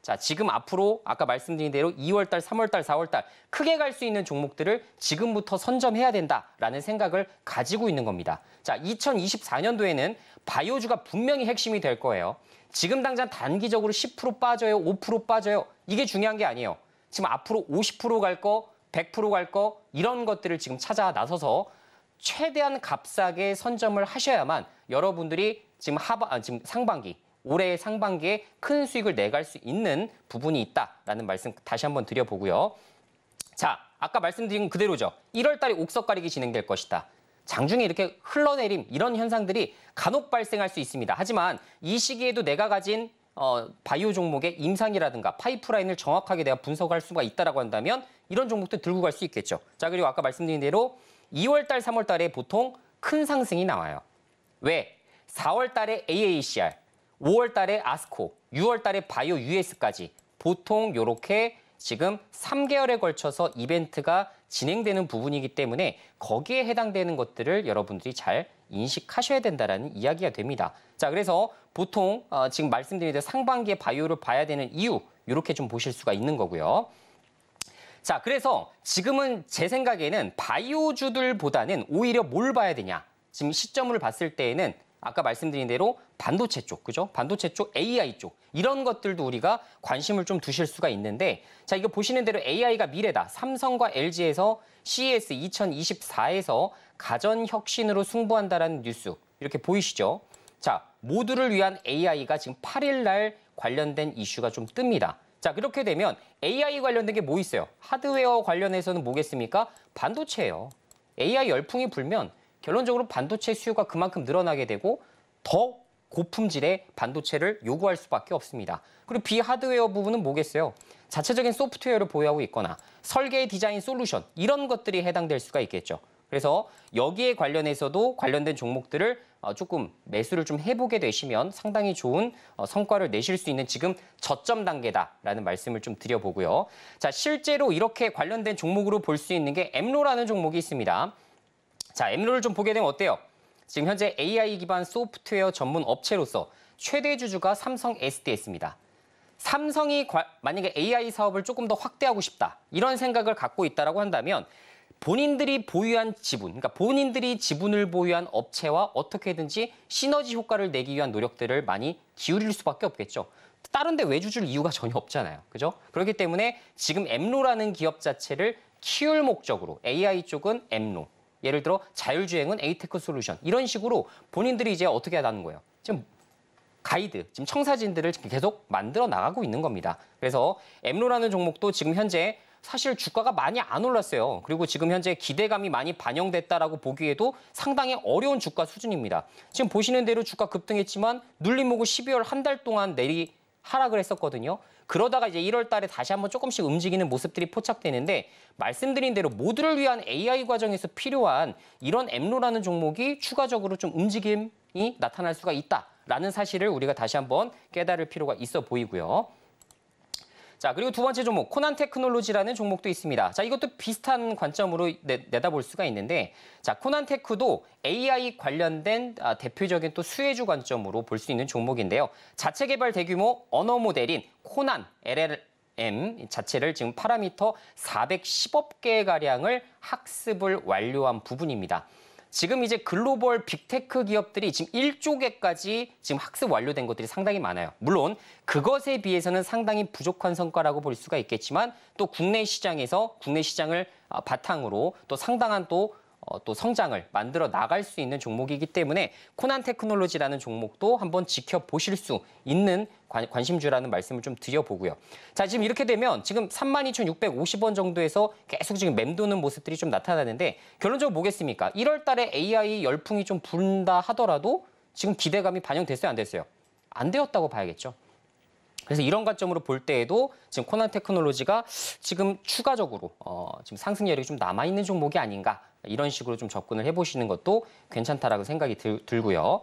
자, 지금 앞으로 아까 말씀드린 대로 2월 달, 3월 달, 4월 달 크게 갈 수 있는 종목들을 지금부터 선점해야 된다라는 생각을 가지고 있는 겁니다. 자, 2024년도에는 바이오주가 분명히 핵심이 될 거예요. 지금 당장 단기적으로 10% 빠져요, 5% 빠져요. 이게 중요한 게 아니에요. 지금 앞으로 50%갈 거, 100%갈 거 이런 것들을 지금 찾아 나서서 최대한 값싸게 선점을 하셔야만 여러분들이 지금 하반 아, 지금 상반기 올해 상반기에 큰 수익을 내갈 수 있는 부분이 있다라는 말씀 다시 한번 드려보고요. 자, 아까 말씀드린 그대로죠. 1월 달에 옥석 가리기 진행될 것이다. 장중에 이렇게 흘러내림 이런 현상들이 간혹 발생할 수 있습니다. 하지만 이 시기에도 내가 가진 어, 바이오 종목의 임상이라든가 파이프라인을 정확하게 내가 분석할 수가 있다라고 한다면 이런 종목도 들고 갈 수 있겠죠. 자, 그리고 아까 말씀드린 대로 2월 달, 3월 달에 보통 큰 상승이 나와요. 왜? 4월 달에 AACR, 5월 달에 아스코, 6월 달에 바이오 US까지 보통 이렇게 지금 3개월에 걸쳐서 이벤트가 진행되는 부분이기 때문에 거기에 해당되는 것들을 여러분들이 잘 인식하셔야 된다는 이야기가 됩니다. 자, 그래서 보통 어, 지금 말씀드린 대로 상반기에 바이오를 봐야 되는 이유 이렇게 좀 보실 수가 있는 거고요. 자, 그래서 지금은 제 생각에는 바이오주들보다는 오히려 뭘 봐야 되냐? 지금 시점을 봤을 때에는 아까 말씀드린 대로 반도체 쪽, 그죠? 반도체 쪽, AI 쪽 이런 것들도 우리가 관심을 좀 두실 수가 있는데 자, 이거 보시는 대로 AI가 미래다. 삼성과 LG에서 CES 2024에서 가전 혁신으로 승부한다라는 뉴스 이렇게 보이시죠? 자, 모두를 위한 AI가 지금 8일 날 관련된 이슈가 좀 뜹니다. 자, 그렇게 되면 AI 관련된 게 뭐 있어요? 하드웨어 관련해서는 뭐겠습니까? 반도체예요. AI 열풍이 불면 결론적으로 반도체 수요가 그만큼 늘어나게 되고 더 고품질의 반도체를 요구할 수밖에 없습니다. 그리고 비하드웨어 부분은 뭐겠어요? 자체적인 소프트웨어를 보유하고 있거나 설계 디자인 솔루션 이런 것들이 해당될 수가 있겠죠. 그래서 여기에 관련해서도 관련된 종목들을 어, 조금 매수를 좀 해보게 되시면 상당히 좋은 어, 성과를 내실 수 있는 지금 저점 단계다라는 말씀을 좀 드려보고요. 자, 실제로 이렇게 관련된 종목으로 볼 수 있는 게 엠로라는 종목이 있습니다. 자, 엠로를 좀 보게 되면 어때요? 지금 현재 AI 기반 소프트웨어 전문 업체로서 최대 주주가 삼성 SDS입니다. 삼성이 과- 만약에 AI 사업을 조금 더 확대하고 싶다 이런 생각을 갖고 있다라고 한다면 본인들이 보유한 지분, 그러니까 본인들이 지분을 보유한 업체와 어떻게든지 시너지 효과를 내기 위한 노력들을 많이 기울일 수밖에 없겠죠. 다른 데 외주 줄 이유가 전혀 없잖아요. 그죠? 그렇기 때문에 지금 엠로라는 기업 자체를 키울 목적으로 AI 쪽은 엠로, 예를 들어 자율주행은 에이테크 솔루션 이런 식으로 본인들이 이제 어떻게 하다는 거예요. 지금 가이드, 지금 청사진들을 계속 만들어 나가고 있는 겁니다. 그래서 엠로라는 종목도 지금 현재 사실 주가가 많이 안 올랐어요. 그리고 지금 현재 기대감이 많이 반영됐다라고 보기에도 상당히 어려운 주가 수준입니다. 지금 보시는 대로 주가 급등했지만 눌림목을 12월 한 달 동안 내리 하락을 했었거든요. 그러다가 이제 1월 달에 다시 한번 조금씩 움직이는 모습들이 포착되는데 말씀드린 대로 모두를 위한 AI 과정에서 필요한 이런 엠로라는 종목이 추가적으로 좀 움직임이 나타날 수가 있다라는 사실을 우리가 다시 한번 깨달을 필요가 있어 보이고요. 자, 그리고 두 번째 종목, 코난 테크놀로지라는 종목도 있습니다. 자, 이것도 비슷한 관점으로 내, 다볼 수가 있는데, 자, 코난 테크도 AI 관련된 아, 대표적인 또 수혜주 관점으로 볼 수 있는 종목인데요. 자체 개발 대규모 언어 모델인 코난 LLM 자체를 지금 파라미터 410억 개 가량을 학습을 완료한 부분입니다. 지금 이제 글로벌 빅테크 기업들이 지금 1조 개까지 지금 학습 완료된 것들이 상당히 많아요. 물론 그것에 비해서는 상당히 부족한 성과라고 볼 수가 있겠지만 또 국내 시장에서 국내 시장을 아, 바탕으로 또 상당한 또 어, 또 성장을 만들어 나갈 수 있는 종목이기 때문에 코난 테크놀로지라는 종목도 한번 지켜보실 수 있는 관, 심주라는 말씀을 좀 드려보고요. 자, 지금 이렇게 되면 지금 32,650원 정도에서 계속 지금 맴도는 모습들이 좀 나타나는데 결론적으로 뭐겠습니까? 1월 달에 AI 열풍이 좀 분다 하더라도 지금 기대감이 반영됐어요, 안 됐어요? 안 되었다고 봐야겠죠. 그래서 이런 관점으로 볼 때에도 지금 코난 테크놀로지가 지금 추가적으로 어, 지금 상승 여력이 좀 남아 있는 종목이 아닌가 이런 식으로 좀 접근을 해보시는 것도 괜찮다라고 생각이 들, 들고요.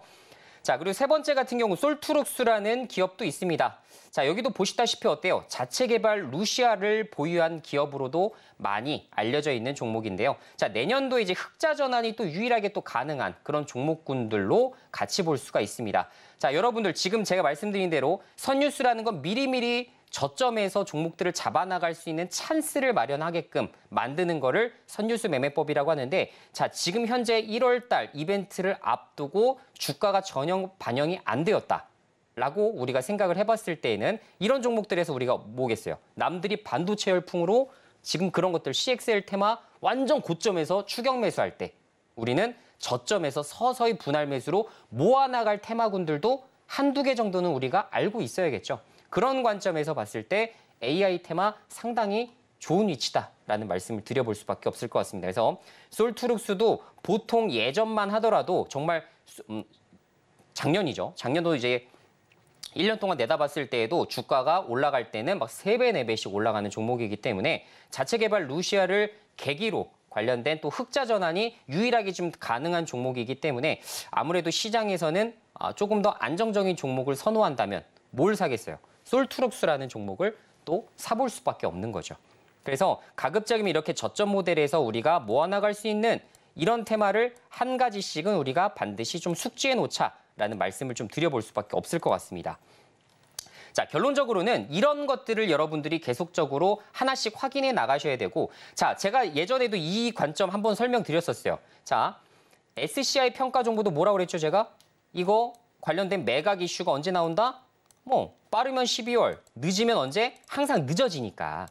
자 그리고 세 번째 같은 경우 솔투룩스라는 기업도 있습니다. 자 여기도 보시다시피 어때요? 자체 개발 루시아를 보유한 기업으로도 많이 알려져 있는 종목인데요. 자 내년도 이제 흑자 전환이 또 유일하게 또 가능한 그런 종목군들로 같이 볼 수가 있습니다. 자 여러분들 지금 제가 말씀드린 대로 선뉴스라는 건 미리미리 저점에서 종목들을 잡아나갈 수 있는 찬스를 마련하게끔 만드는 거를 선유수 매매법이라고 하는데 자 지금 현재 1월 달 이벤트를 앞두고 주가가 전혀 반영이 안 되었다. 라고 우리가 생각을 해봤을 때에는 이런 종목들에서 우리가 뭐겠어요? 남들이 반도체 열풍으로 지금 그런 것들 CXL 테마 완전 고점에서 추격 매수할 때 우리는 저점에서 서서히 분할 매수로 모아나갈 테마군들도 한두 개 정도는 우리가 알고 있어야겠죠. 그런 관점에서 봤을 때 AI 테마 상당히 좋은 위치다라는 말씀을 드려볼 수밖에 없을 것 같습니다. 그래서 솔투룩스도 보통 예전만 하더라도 정말 음, 작년이죠. 작년도 이제 1년 동안 내다봤을 때에도 주가가 올라갈 때는 막 3배, 4배씩 올라가는 종목이기 때문에 자체 개발 루시아를 계기로 관련된 또 흑자 전환이 유일하게 좀 가능한 종목이기 때문에 아무래도 시장에서는 아, 조금 더 안정적인 종목을 선호한다면 뭘 사겠어요? 솔트룩스라는 종목을 또 사볼 수밖에 없는 거죠. 그래서 가급적이면 이렇게 저점 모델에서 우리가 모아나갈 수 있는 이런 테마를 한 가지씩은 우리가 반드시 좀 숙지해 놓자라는 말씀을 좀 드려볼 수밖에 없을 것 같습니다. 자, 결론적으로는 이런 것들을 여러분들이 계속적으로 하나씩 확인해 나가셔야 되고, 자, 제가 예전에도 이 관점 한번 설명드렸었어요. 자, SCI 평가 정보도 뭐라고 그랬죠, 제가? 이거 관련된 매각 이슈가 언제 나온다? 뭐 빠르면 12월, 늦으면 언제? 항상 늦어지니까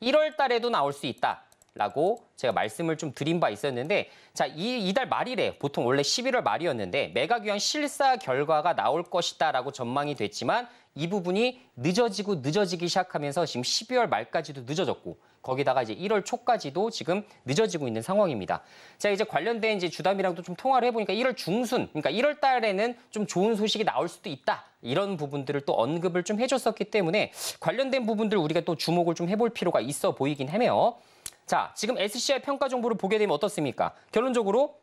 1월 달에도 나올 수 있다. 라고 제가 말씀을 좀 드린 바 있었는데 자, 이 이달 말이래. 보통 원래 11월 말이었는데 매각유한 실사 결과가 나올 것이다 라고 전망이 됐지만 이 부분이 늦어지고 늦어지기 시작하면서 지금 12월 말까지도 늦어졌고 거기다가 이제 1월 초까지도 지금 늦어지고 있는 상황입니다. 자, 이제 관련된 이제 주담이랑도 좀 통화를 해보니까 1월 중순, 그러니까 1월 달에는 좀 좋은 소식이 나올 수도 있다. 이런 부분들을 또 언급을 좀 해줬었기 때문에 관련된 부분들 우리가 또 주목을 좀 해볼 필요가 있어 보이긴 하네요. 자, 지금 SCI 평가 정보를 보게 되면 어떻습니까? 결론적으로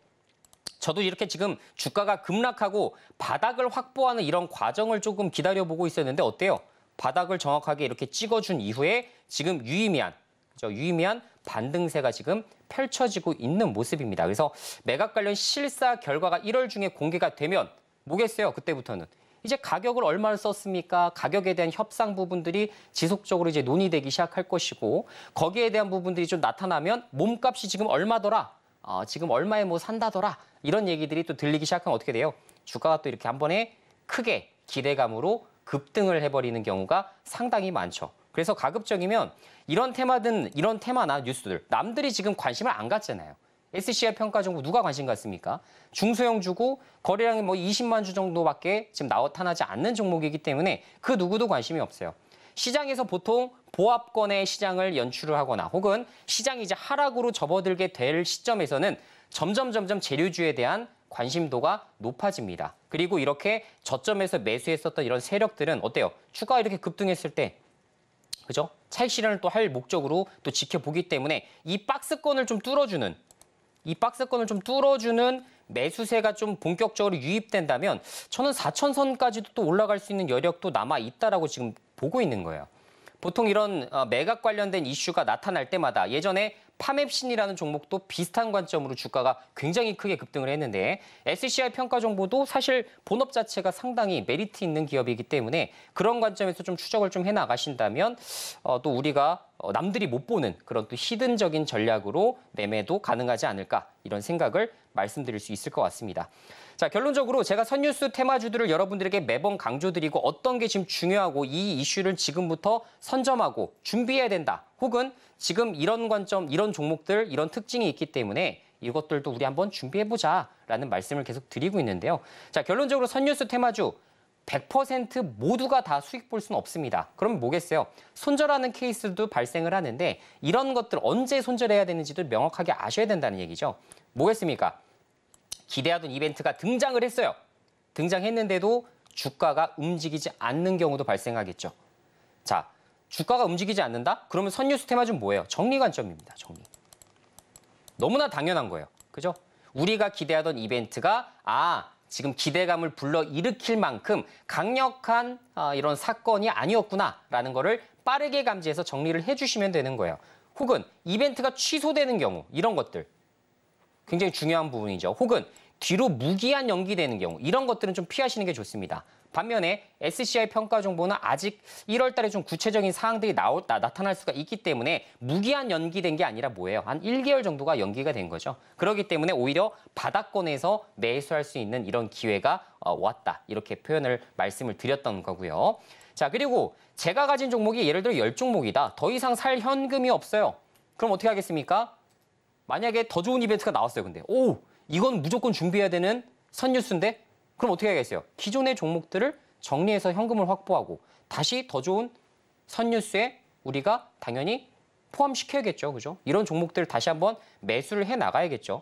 저도 이렇게 지금 주가가 급락하고 바닥을 확보하는 이런 과정을 조금 기다려보고 있었는데 어때요? 바닥을 정확하게 이렇게 찍어준 이후에 지금 유의미한, 그죠? 유의미한 반등세가 지금 펼쳐지고 있는 모습입니다. 그래서 매각 관련 실사 결과가 1월 중에 공개가 되면 뭐겠어요? 그때부터는. 이제 가격을 얼마를 썼습니까? 가격에 대한 협상 부분들이 지속적으로 이제 논의되기 시작할 것이고 거기에 대한 부분들이 좀 나타나면 몸값이 지금 얼마더라? 어, 지금 얼마에 뭐 산다더라? 이런 얘기들이 또 들리기 시작하면 어떻게 돼요? 주가가 또 이렇게 한 번에 크게 기대감으로 급등을 해버리는 경우가 상당히 많죠. 그래서 가급적이면 이런 테마든 이런 테마나 뉴스들 남들이 지금 관심을 안 갖잖아요. SCI 평가 정보 누가 관심 갖습니까? 중소형 주고 거래량이 뭐 20만 주 정도밖에 지금 나타나지 않는 종목이기 때문에 그 누구도 관심이 없어요. 시장에서 보통 보합권의 시장을 연출을 하거나 혹은 시장이 이제 하락으로 접어들게 될 시점에서는 점점 점점 재료주에 대한 관심도가 높아집니다. 그리고 이렇게 저점에서 매수했었던 이런 세력들은 어때요? 주가가 이렇게 급등했을 때 그죠? 차익 실현을 또 할 목적으로 또 지켜보기 때문에 이 박스권을 좀 뚫어주는 이 박스권을 좀 뚫어주는 매수세가 좀 본격적으로 유입된다면 저는 4천 선까지도 또 올라갈 수 있는 여력도 남아 있다라고 지금 보고 있는 거예요. 보통 이런 어, 매각 관련된 이슈가 나타날 때마다 예전에 파맵신이라는 종목도 비슷한 관점으로 주가가 굉장히 크게 급등을 했는데 SCI 평가 정보도 사실 본업 자체가 상당히 메리트 있는 기업이기 때문에 그런 관점에서 좀 추적을 좀 해나가신다면 어, 또 우리가 어, 남들이 못 보는 그런 또 히든적인 전략으로 매매도 가능하지 않을까 이런 생각을 말씀드릴 수 있을 것 같습니다. 자, 결론적으로 제가 선뉴스 테마주들을 여러분들에게 매번 강조드리고 어떤 게 지금 중요하고 이 이슈를 지금부터 선점하고 준비해야 된다. 혹은 지금 이런 관점, 이런 종목들, 이런 특징이 있기 때문에 이것들도 우리 한번 준비해보자라는 말씀을 계속 드리고 있는데요. 자, 결론적으로 선뉴스 테마주 100% 모두가 다 수익 볼 수는 없습니다. 그럼 뭐겠어요? 손절하는 케이스도 발생을 하는데 이런 것들 언제 손절해야 되는지도 명확하게 아셔야 된다는 얘기죠. 뭐겠습니까? 기대하던 이벤트가 등장을 했어요. 등장했는데도 주가가 움직이지 않는 경우도 발생하겠죠. 자, 주가가 움직이지 않는다? 그러면 선유수 테마는 뭐예요? 정리 관점입니다. 정리. 너무나 당연한 거예요. 그죠? 우리가 기대하던 이벤트가 아, 지금 기대감을 불러 일으킬 만큼 강력한 아, 이런 사건이 아니었구나라는 거를 빠르게 감지해서 정리를 해주시면 되는 거예요. 혹은 이벤트가 취소되는 경우 이런 것들 굉장히 중요한 부분이죠. 혹은 뒤로 무기한 연기되는 경우 이런 것들은 좀 피하시는 게 좋습니다. 반면에 SCI 평가 정보는 아직 1월 달에 좀 구체적인 사항들이 나오, 나, 타날 수가 있기 때문에 무기한 연기된 게 아니라 뭐예요? 한 1개월 정도가 연기가 된 거죠. 그렇기 때문에 오히려 바닥권에서 매수할 수 있는 이런 기회가 어, 왔다. 이렇게 표현을 말씀을 드렸던 거고요. 자, 그리고 제가 가진 종목이 예를 들어 10종목이다. 더 이상 살 현금이 없어요. 그럼 어떻게 하겠습니까? 만약에 더 좋은 이벤트가 나왔어요. 근데 오 이건 무조건 준비해야 되는 선뉴스인데 그럼 어떻게 하겠어요? 기존의 종목들을 정리해서 현금을 확보하고 다시 더 좋은 선뉴스에 우리가 당연히 포함시켜야겠죠. 그죠? 이런 종목들을 다시 한번 매수를 해 나가야겠죠.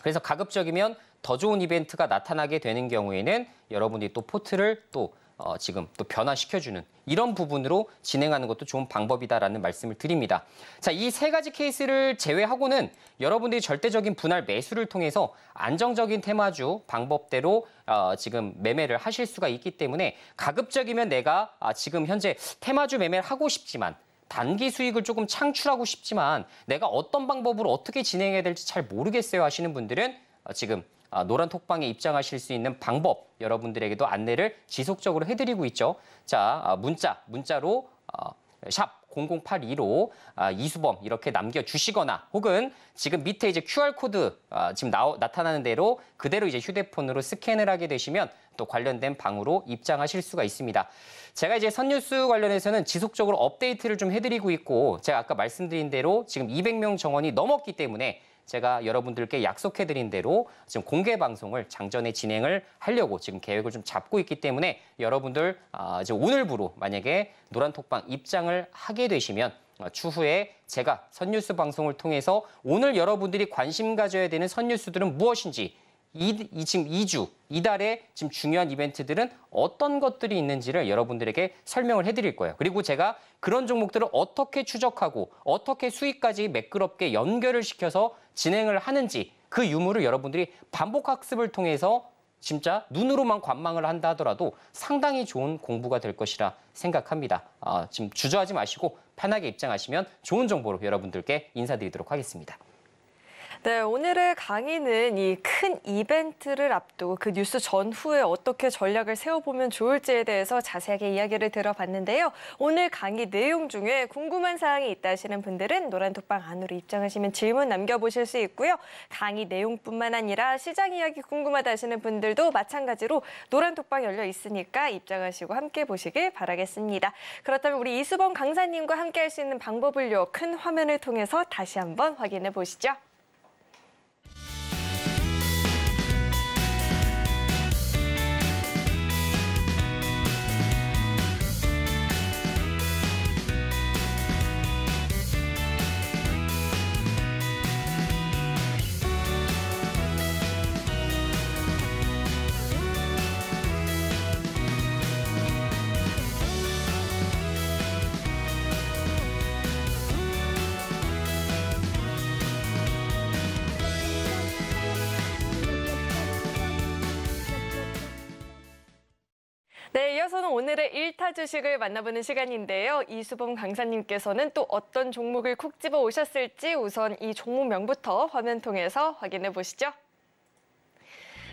그래서 가급적이면 더 좋은 이벤트가 나타나게 되는 경우에는 여러분들이 또 포트를 또 어, 지금 또 변화시켜주는 이런 부분으로 진행하는 것도 좋은 방법이다라는 말씀을 드립니다. 자, 이 세 가지 케이스를 제외하고는 여러분들이 절대적인 분할 매수를 통해서 안정적인 테마주 방법대로 어, 지금 매매를 하실 수가 있기 때문에 가급적이면 내가 아, 지금 현재 테마주 매매를 하고 싶지만 단기 수익을 조금 창출하고 싶지만 내가 어떤 방법으로 어떻게 진행해야 될지 잘 모르겠어요 하시는 분들은 어, 지금 아, 노란 톡방에 입장하실 수 있는 방법 여러분들에게도 안내를 지속적으로 해드리고 있죠. 자, 아, 문자, 문자로 어, 샵 0082로 아, 이수범 이렇게 남겨주시거나 혹은 지금 밑에 이제 QR코드 아, 지금 나, 나타나는 대로 그대로 이제 휴대폰으로 스캔을 하게 되시면 또 관련된 방으로 입장하실 수가 있습니다. 제가 이제 선뉴스 관련해서는 지속적으로 업데이트를 좀 해드리고 있고 제가 아까 말씀드린 대로 지금 200명 정원이 넘었기 때문에 제가 여러분들께 약속해 드린 대로 지금 공개 방송을 장전에 진행을 하려고 지금 계획을 좀 잡고 있기 때문에 여러분들 아, 이제 오늘부로 만약에 노란톡방 입장을 하게 되시면 어, 추후에 제가 선뉴스 방송을 통해서 오늘 여러분들이 관심 가져야 되는 선뉴스들은 무엇인지 이, 이 지금 2주, 이달에 지금 중요한 이벤트들은 어떤 것들이 있는지를 여러분들에게 설명을 해드릴 거예요. 그리고 제가 그런 종목들을 어떻게 추적하고 어떻게 수익까지 매끄럽게 연결을 시켜서 진행을 하는지 그 유무를 여러분들이 반복 학습을 통해서 진짜 눈으로만 관망을 한다 하더라도 상당히 좋은 공부가 될 것이라 생각합니다. 아, 지금 주저하지 마시고 편하게 입장하시면 좋은 정보로 여러분들께 인사드리도록 하겠습니다. 네, 오늘의 강의는 이 큰 이벤트를 앞두고 그 뉴스 전후에 어떻게 전략을 세워보면 좋을지에 대해서 자세하게 이야기를 들어봤는데요. 오늘 강의 내용 중에 궁금한 사항이 있다 하시는 분들은 노란톡방 안으로 입장하시면 질문 남겨보실 수 있고요. 강의 내용뿐만 아니라 시장 이야기 궁금하다 하시는 분들도 마찬가지로 노란톡방 열려 있으니까 입장하시고 함께 보시길 바라겠습니다. 그렇다면 우리 이수범 강사님과 함께 할 수 있는 방법을요. 큰 화면을 통해서 다시 한번 확인해 보시죠. 네, 이어서는 오늘의 일타 주식을 만나보는 시간인데요. 이수범 강사님께서는 또 어떤 종목을 콕 집어 오셨을지 우선 이 종목명부터 화면 통해서 확인해 보시죠.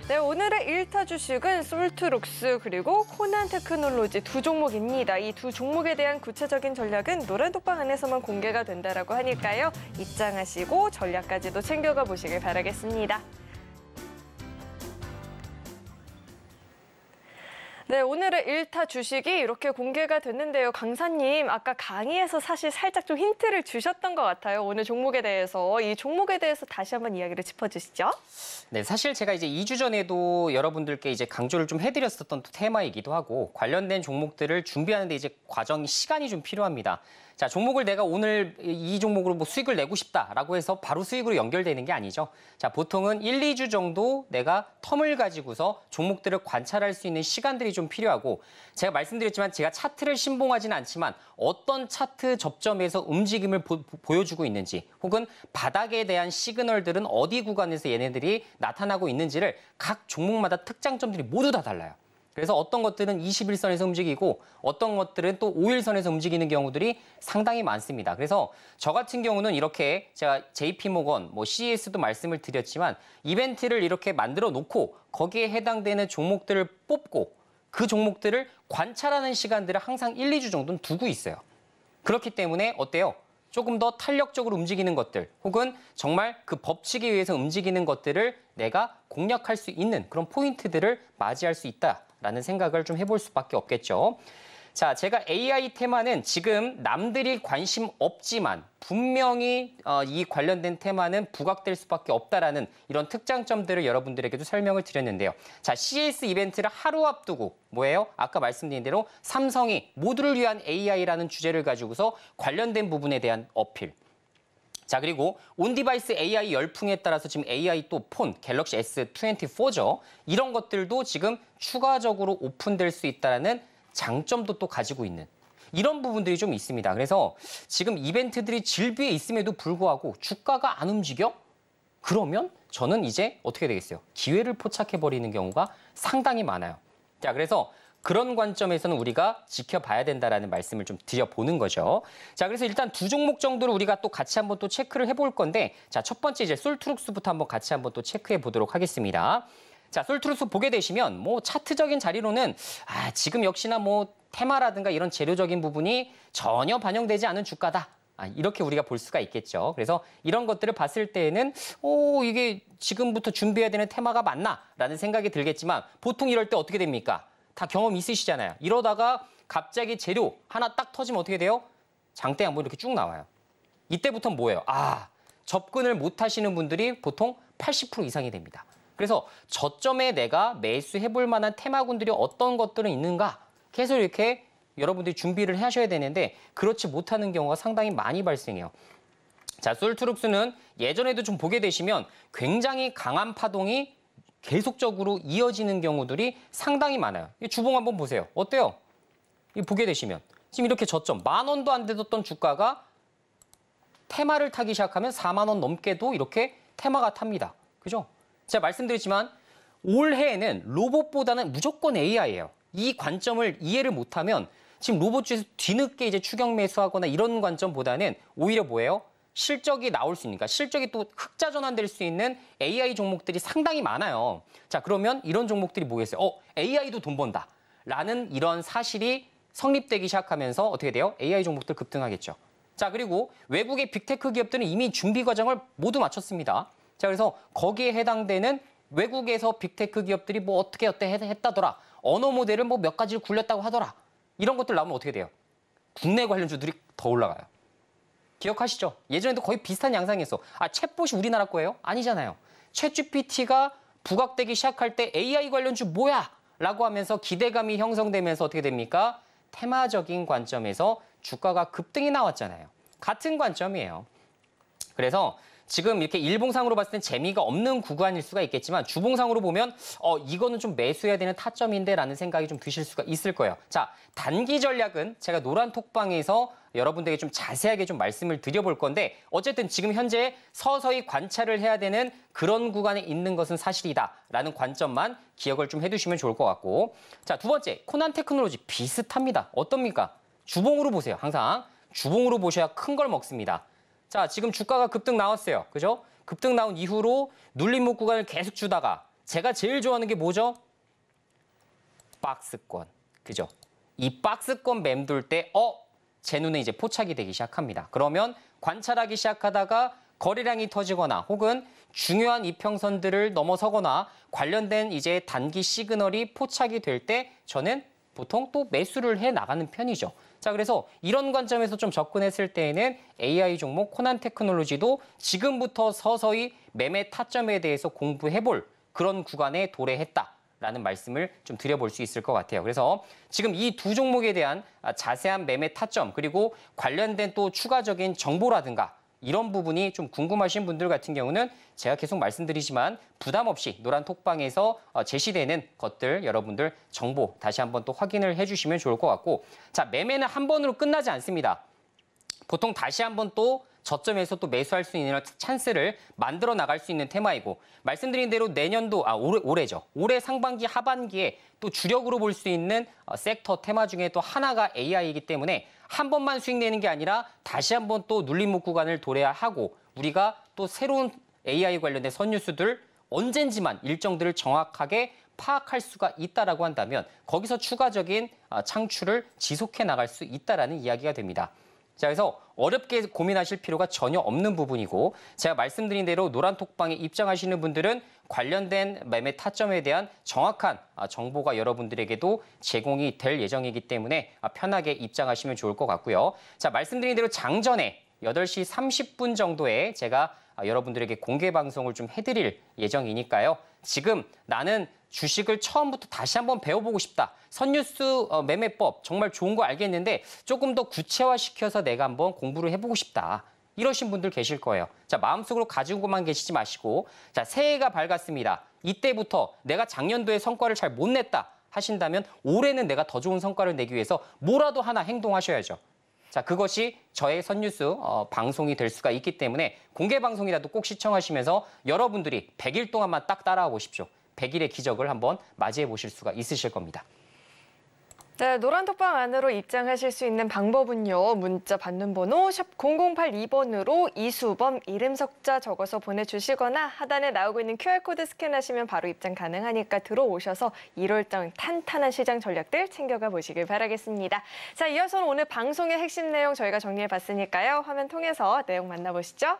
네, 오늘의 일타 주식은 솔트룩스 그리고 코난 테크놀로지 두 종목입니다. 이 두 종목에 대한 구체적인 전략은 노란톡방 안에서만 공개가 된다라고 하니까요. 입장하시고 전략까지도 챙겨가 보시길 바라겠습니다. 네, 오늘의 일타 주식이 이렇게 공개가 됐는데요. 강사님, 아까 강의에서 사실 살짝 좀 힌트를 주셨던 것 같아요. 오늘 종목에 대해서. 이 종목에 대해서 다시 한번 이야기를 짚어주시죠. 네, 사실 제가 이제 2주 전에도 여러분들께 이제 강조를 좀 해드렸었던 또 테마이기도 하고 관련된 종목들을 준비하는데 이제 과정이 시간이 좀 필요합니다. 자, 종목을 내가 오늘 이 종목으로 뭐 수익을 내고 싶다라고 해서 바로 수익으로 연결되는 게 아니죠. 자, 보통은 1, 2주 정도 내가 텀을 가지고서 종목들을 관찰할 수 있는 시간들이 좀 필요하고 제가 말씀드렸지만 제가 차트를 신봉하지는 않지만 어떤 차트 접점에서 움직임을 보, 보여주고 있는지 혹은 바닥에 대한 시그널들은 어디 구간에서 얘네들이 나타나고 있는지를 각 종목마다 특장점들이 모두 다 달라요. 그래서 어떤 것들은 21선에서 움직이고 어떤 것들은 또 5일선에서 움직이는 경우들이 상당히 많습니다. 그래서 저 같은 경우는 이렇게 제가 JP모건, 뭐 CES도 말씀을 드렸지만 이벤트를 이렇게 만들어 놓고 거기에 해당되는 종목들을 뽑고 그 종목들을 관찰하는 시간들을 항상 1, 2주 정도는 두고 있어요. 그렇기 때문에 어때요? 조금 더 탄력적으로 움직이는 것들 혹은 정말 그 법칙에 의해서 움직이는 것들을 내가 공략할 수 있는 그런 포인트들을 맞이할 수 있다 라는 생각을 좀 해볼 수밖에 없겠죠. 자, 제가 AI 테마는 지금 남들이 관심 없지만 분명히 어, 이 관련된 테마는 부각될 수밖에 없다라는 이런 특장점들을 여러분들에게도 설명을 드렸는데요. 자, CES 이벤트를 하루 앞두고 뭐예요? 아까 말씀드린 대로 삼성이 모두를 위한 AI라는 주제를 가지고서 관련된 부분에 대한 어필. 자, 그리고 on-device AI 열풍에 따라서 지금 AI 또 폰, 갤럭시 S24죠. 이런 것들도 지금 추가적으로 오픈될 수 있다는 장점도 또 가지고 있는 이런 부분들이 좀 있습니다. 그래서 지금 이벤트들이 즐비해 있음에도 불구하고 주가가 안 움직여? 그러면 저는 이제 어떻게 되겠어요? 기회를 포착해버리는 경우가 상당히 많아요. 자, 그래서 그런 관점에서는 우리가 지켜봐야 된다라는 말씀을 좀 드려보는 거죠. 자, 그래서 일단 두 종목 정도를 우리가 또 같이 한번 또 체크를 해볼 건데, 자, 첫 번째 이제 솔트룩스부터 한번 같이 한번 또 체크해 보도록 하겠습니다. 자, 솔트루스 보게 되시면 뭐 차트적인 자리로는 아, 지금 역시나 뭐 테마라든가 이런 재료적인 부분이 전혀 반영되지 않은 주가다. 아, 이렇게 우리가 볼 수가 있겠죠. 그래서 이런 것들을 봤을 때에는 오, 이게 지금부터 준비해야 되는 테마가 맞나라는 생각이 들겠지만 보통 이럴 때 어떻게 됩니까? 다 경험 있으시잖아요. 이러다가 갑자기 재료 하나 딱 터지면 어떻게 돼요? 장대 양봉 이렇게 쭉 나와요. 이때부터 뭐예요? 아, 접근을 못 하시는 분들이 보통 80% 이상이 됩니다. 그래서 저점에 내가 매수해 볼 만한 테마군들이 어떤 것들은 있는가 계속 이렇게 여러분들이 준비를 하셔야 되는데 그렇지 못하는 경우가 상당히 많이 발생해요. 자, 솔트룩스는 예전에도 좀 보게 되시면 굉장히 강한 파동이 계속적으로 이어지는 경우들이 상당히 많아요. 이 주봉 한번 보세요. 어때요? 이 보게 되시면 지금 이렇게 저점 만 원도 안 되던 주가가 테마를 타기 시작하면 4만 원 넘게도 이렇게 테마가 탑니다. 그죠? 제가 말씀드렸지만 올해에는 로봇보다는 무조건 AI예요. 이 관점을 이해를 못하면 지금 로봇 주에서 뒤늦게 이제 추격 매수하거나 이런 관점보다는 오히려 뭐예요? 실적이 나올 수 있으니까 실적이 또 흑자 전환될 수 있는 AI 종목들이 상당히 많아요. 자, 그러면 이런 종목들이 뭐겠어요? 어, AI도 돈 번다. 라는 이런 사실이 성립되기 시작하면서 어떻게 돼요? AI 종목들 급등하겠죠. 자, 그리고 외국의 빅테크 기업들은 이미 준비 과정을 모두 마쳤습니다. 자, 그래서 거기에 해당되는 외국에서 빅테크 기업들이 뭐 어떻게 어때 했다더라. 언어 모델을 뭐 몇 가지를 굴렸다고 하더라. 이런 것들 나오면 어떻게 돼요? 국내 관련주들이 더 올라가요. 기억하시죠? 예전에도 거의 비슷한 양상이었어. 아, 챗봇이 우리나라 거예요? 아니잖아요. 챗 GPT가 부각되기 시작할 때 AI 관련주 뭐야? 라고 하면서 기대감이 형성되면서 어떻게 됩니까? 테마적인 관점에서 주가가 급등이 나왔잖아요. 같은 관점이에요. 그래서 지금 이렇게 일봉상으로 봤을 땐 재미가 없는 구간일 수가 있겠지만 주봉상으로 보면 어 이거는 좀 매수해야 되는 타점인데라는 생각이 좀 드실 수가 있을 거예요. 자, 단기 전략은 제가 노란 톡방에서 여러분들에게 좀 자세하게 좀 말씀을 드려볼 건데 어쨌든 지금 현재 서서히 관찰을 해야 되는 그런 구간에 있는 것은 사실이다라는 관점만 기억을 좀 해두시면 좋을 것 같고 자, 두 번째 코난 테크놀로지 비슷합니다. 어떻습니까? 주봉으로 보세요. 항상 주봉으로 보셔야 큰 걸 먹습니다. 자, 지금 주가가 급등 나왔어요. 그죠? 급등 나온 이후로 눌림목 구간을 계속 주다가 제가 제일 좋아하는 게 뭐죠? 박스권. 그죠? 이 박스권 맴돌 때, 어? 제 눈에 이제 포착이 되기 시작합니다. 그러면 관찰하기 시작하다가 거래량이 터지거나 혹은 중요한 이평선들을 넘어서거나 관련된 이제 단기 시그널이 포착이 될 때 저는 보통 또 매수를 해 나가는 편이죠. 자, 그래서 이런 관점에서 좀 접근했을 때에는 AI 종목 코난 테크놀로지도 지금부터 서서히 매매 타점에 대해서 공부해 볼 그런 구간에 도래했다. 라는 말씀을 좀 드려볼 수 있을 것 같아요. 그래서 지금 이 두 종목에 대한 자세한 매매 타점 그리고 관련된 또 추가적인 정보라든가 이런 부분이 좀 궁금하신 분들 같은 경우는 제가 계속 말씀드리지만 부담 없이 노란 톡방에서 어, 제시되는 것들 여러분들 정보 다시 한번 또 확인을 해주시면 좋을 것 같고 자 매매는 한 번으로 끝나지 않습니다. 보통 다시 한번 또 저점에서 또 매수할 수 있는 찬스를 만들어 나갈 수 있는 테마이고 말씀드린 대로 내년도 아 올해 올해죠. 올해 상반기 하반기에 또 주력으로 볼 수 있는 어, 섹터 테마 중에 또 하나가 AI이기 때문에 한 번만 수익 내는 게 아니라 다시 한 번 또 눌림목 구간을 도래야 하고 우리가 또 새로운 AI 관련된 선뉴스들 언젠지만 일정들을 정확하게 파악할 수가 있다라고 한다면 거기서 추가적인 어, 창출을 지속해 나갈 수 있다라는 이야기가 됩니다. 자, 그래서 어렵게 고민하실 필요가 전혀 없는 부분이고 제가 말씀드린 대로 노란 톡방에 입장하시는 분들은 관련된 매매 타점에 대한 정확한 아, 정보가 여러분들에게도 제공이 될 예정이기 때문에 아, 편하게 입장하시면 좋을 것 같고요. 자, 말씀드린 대로 장전에 8시 30분 정도에 제가 아, 여러분들에게 공개 방송을 좀 해드릴 예정이니까요. 지금 나는 주식을 처음부터 다시 한번 배워보고 싶다. 선뉴스 어, 매매법 정말 좋은 거 알겠는데 조금 더 구체화시켜서 내가 한번 공부를 해보고 싶다. 이러신 분들 계실 거예요. 자, 마음속으로 가지고만 계시지 마시고 자, 새해가 밝았습니다. 이때부터 내가 작년도에 성과를 잘 못 냈다 하신다면 올해는 내가 더 좋은 성과를 내기 위해서 뭐라도 하나 행동하셔야죠. 자, 그것이 저의 선뉴스 어, 방송이 될 수가 있기 때문에 공개 방송이라도 꼭 시청하시면서 여러분들이 100일 동안만 딱 따라와 보십시오. 100일의 기적을 한번 맞이해 보실 수가 있으실 겁니다. 네, 노란톡방 안으로 입장하실 수 있는 방법은요. 문자 받는 번호 샵 0082번으로 이수범 이름 석자 적어서 보내주시거나 하단에 나오고 있는 QR코드 스캔하시면 바로 입장 가능하니까 들어오셔서 1월장 탄탄한 시장 전략들 챙겨가 보시길 바라겠습니다. 자, 이어서는 오늘 방송의 핵심 내용 저희가 정리해 봤으니까요. 화면 통해서 내용 만나보시죠.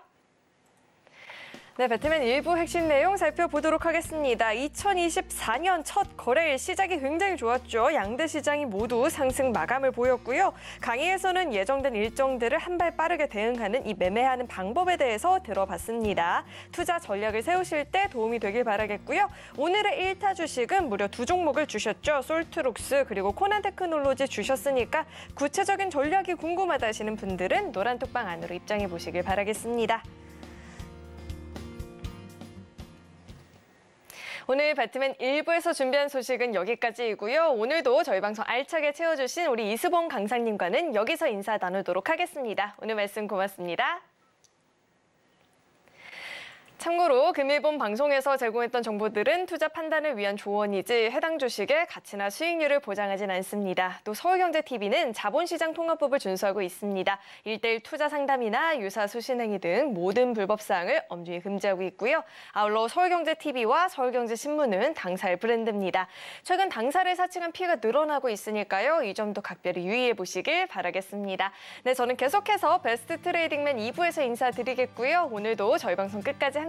네, 배트맨 일부 핵심 내용 살펴보도록 하겠습니다. 2024년 첫 거래일 시작이 굉장히 좋았죠. 양대 시장이 모두 상승 마감을 보였고요. 강의에서는 예정된 일정들을 한 발 빠르게 대응하는 이 매매하는 방법에 대해서 들어봤습니다. 투자 전략을 세우실 때 도움이 되길 바라겠고요. 오늘의 1타 주식은 무려 두 종목을 주셨죠. 솔트룩스 그리고 코난 테크놀로지 주셨으니까 구체적인 전략이 궁금하다 하시는 분들은 노란톡방 안으로 입장해 보시길 바라겠습니다. 오늘 배트맨 1부에서 준비한 소식은 여기까지이고요. 오늘도 저희 방송 알차게 채워주신 우리 이수봉 강사님과는 여기서 인사 나누도록 하겠습니다. 오늘 말씀 고맙습니다. 참고로 금일본 방송에서 제공했던 정보들은 투자 판단을 위한 조언이지 해당 주식의 가치나 수익률을 보장하진 않습니다. 또 서울경제TV는 자본시장 통합법을 준수하고 있습니다. 일대일 투자 상담이나 유사 수신행위 등 모든 불법 사항을 엄중히 금지하고 있고요. 아울러 서울경제TV와 서울경제신문은 당사의 브랜드입니다. 최근 당사를 사칭한 피해가 늘어나고 있으니까요. 이 점도 각별히 유의해 보시길 바라겠습니다. 네, 저는 계속해서 베스트 트레이딩맨 2부에서 인사드리겠고요. 오늘도 저희 방송 끝까지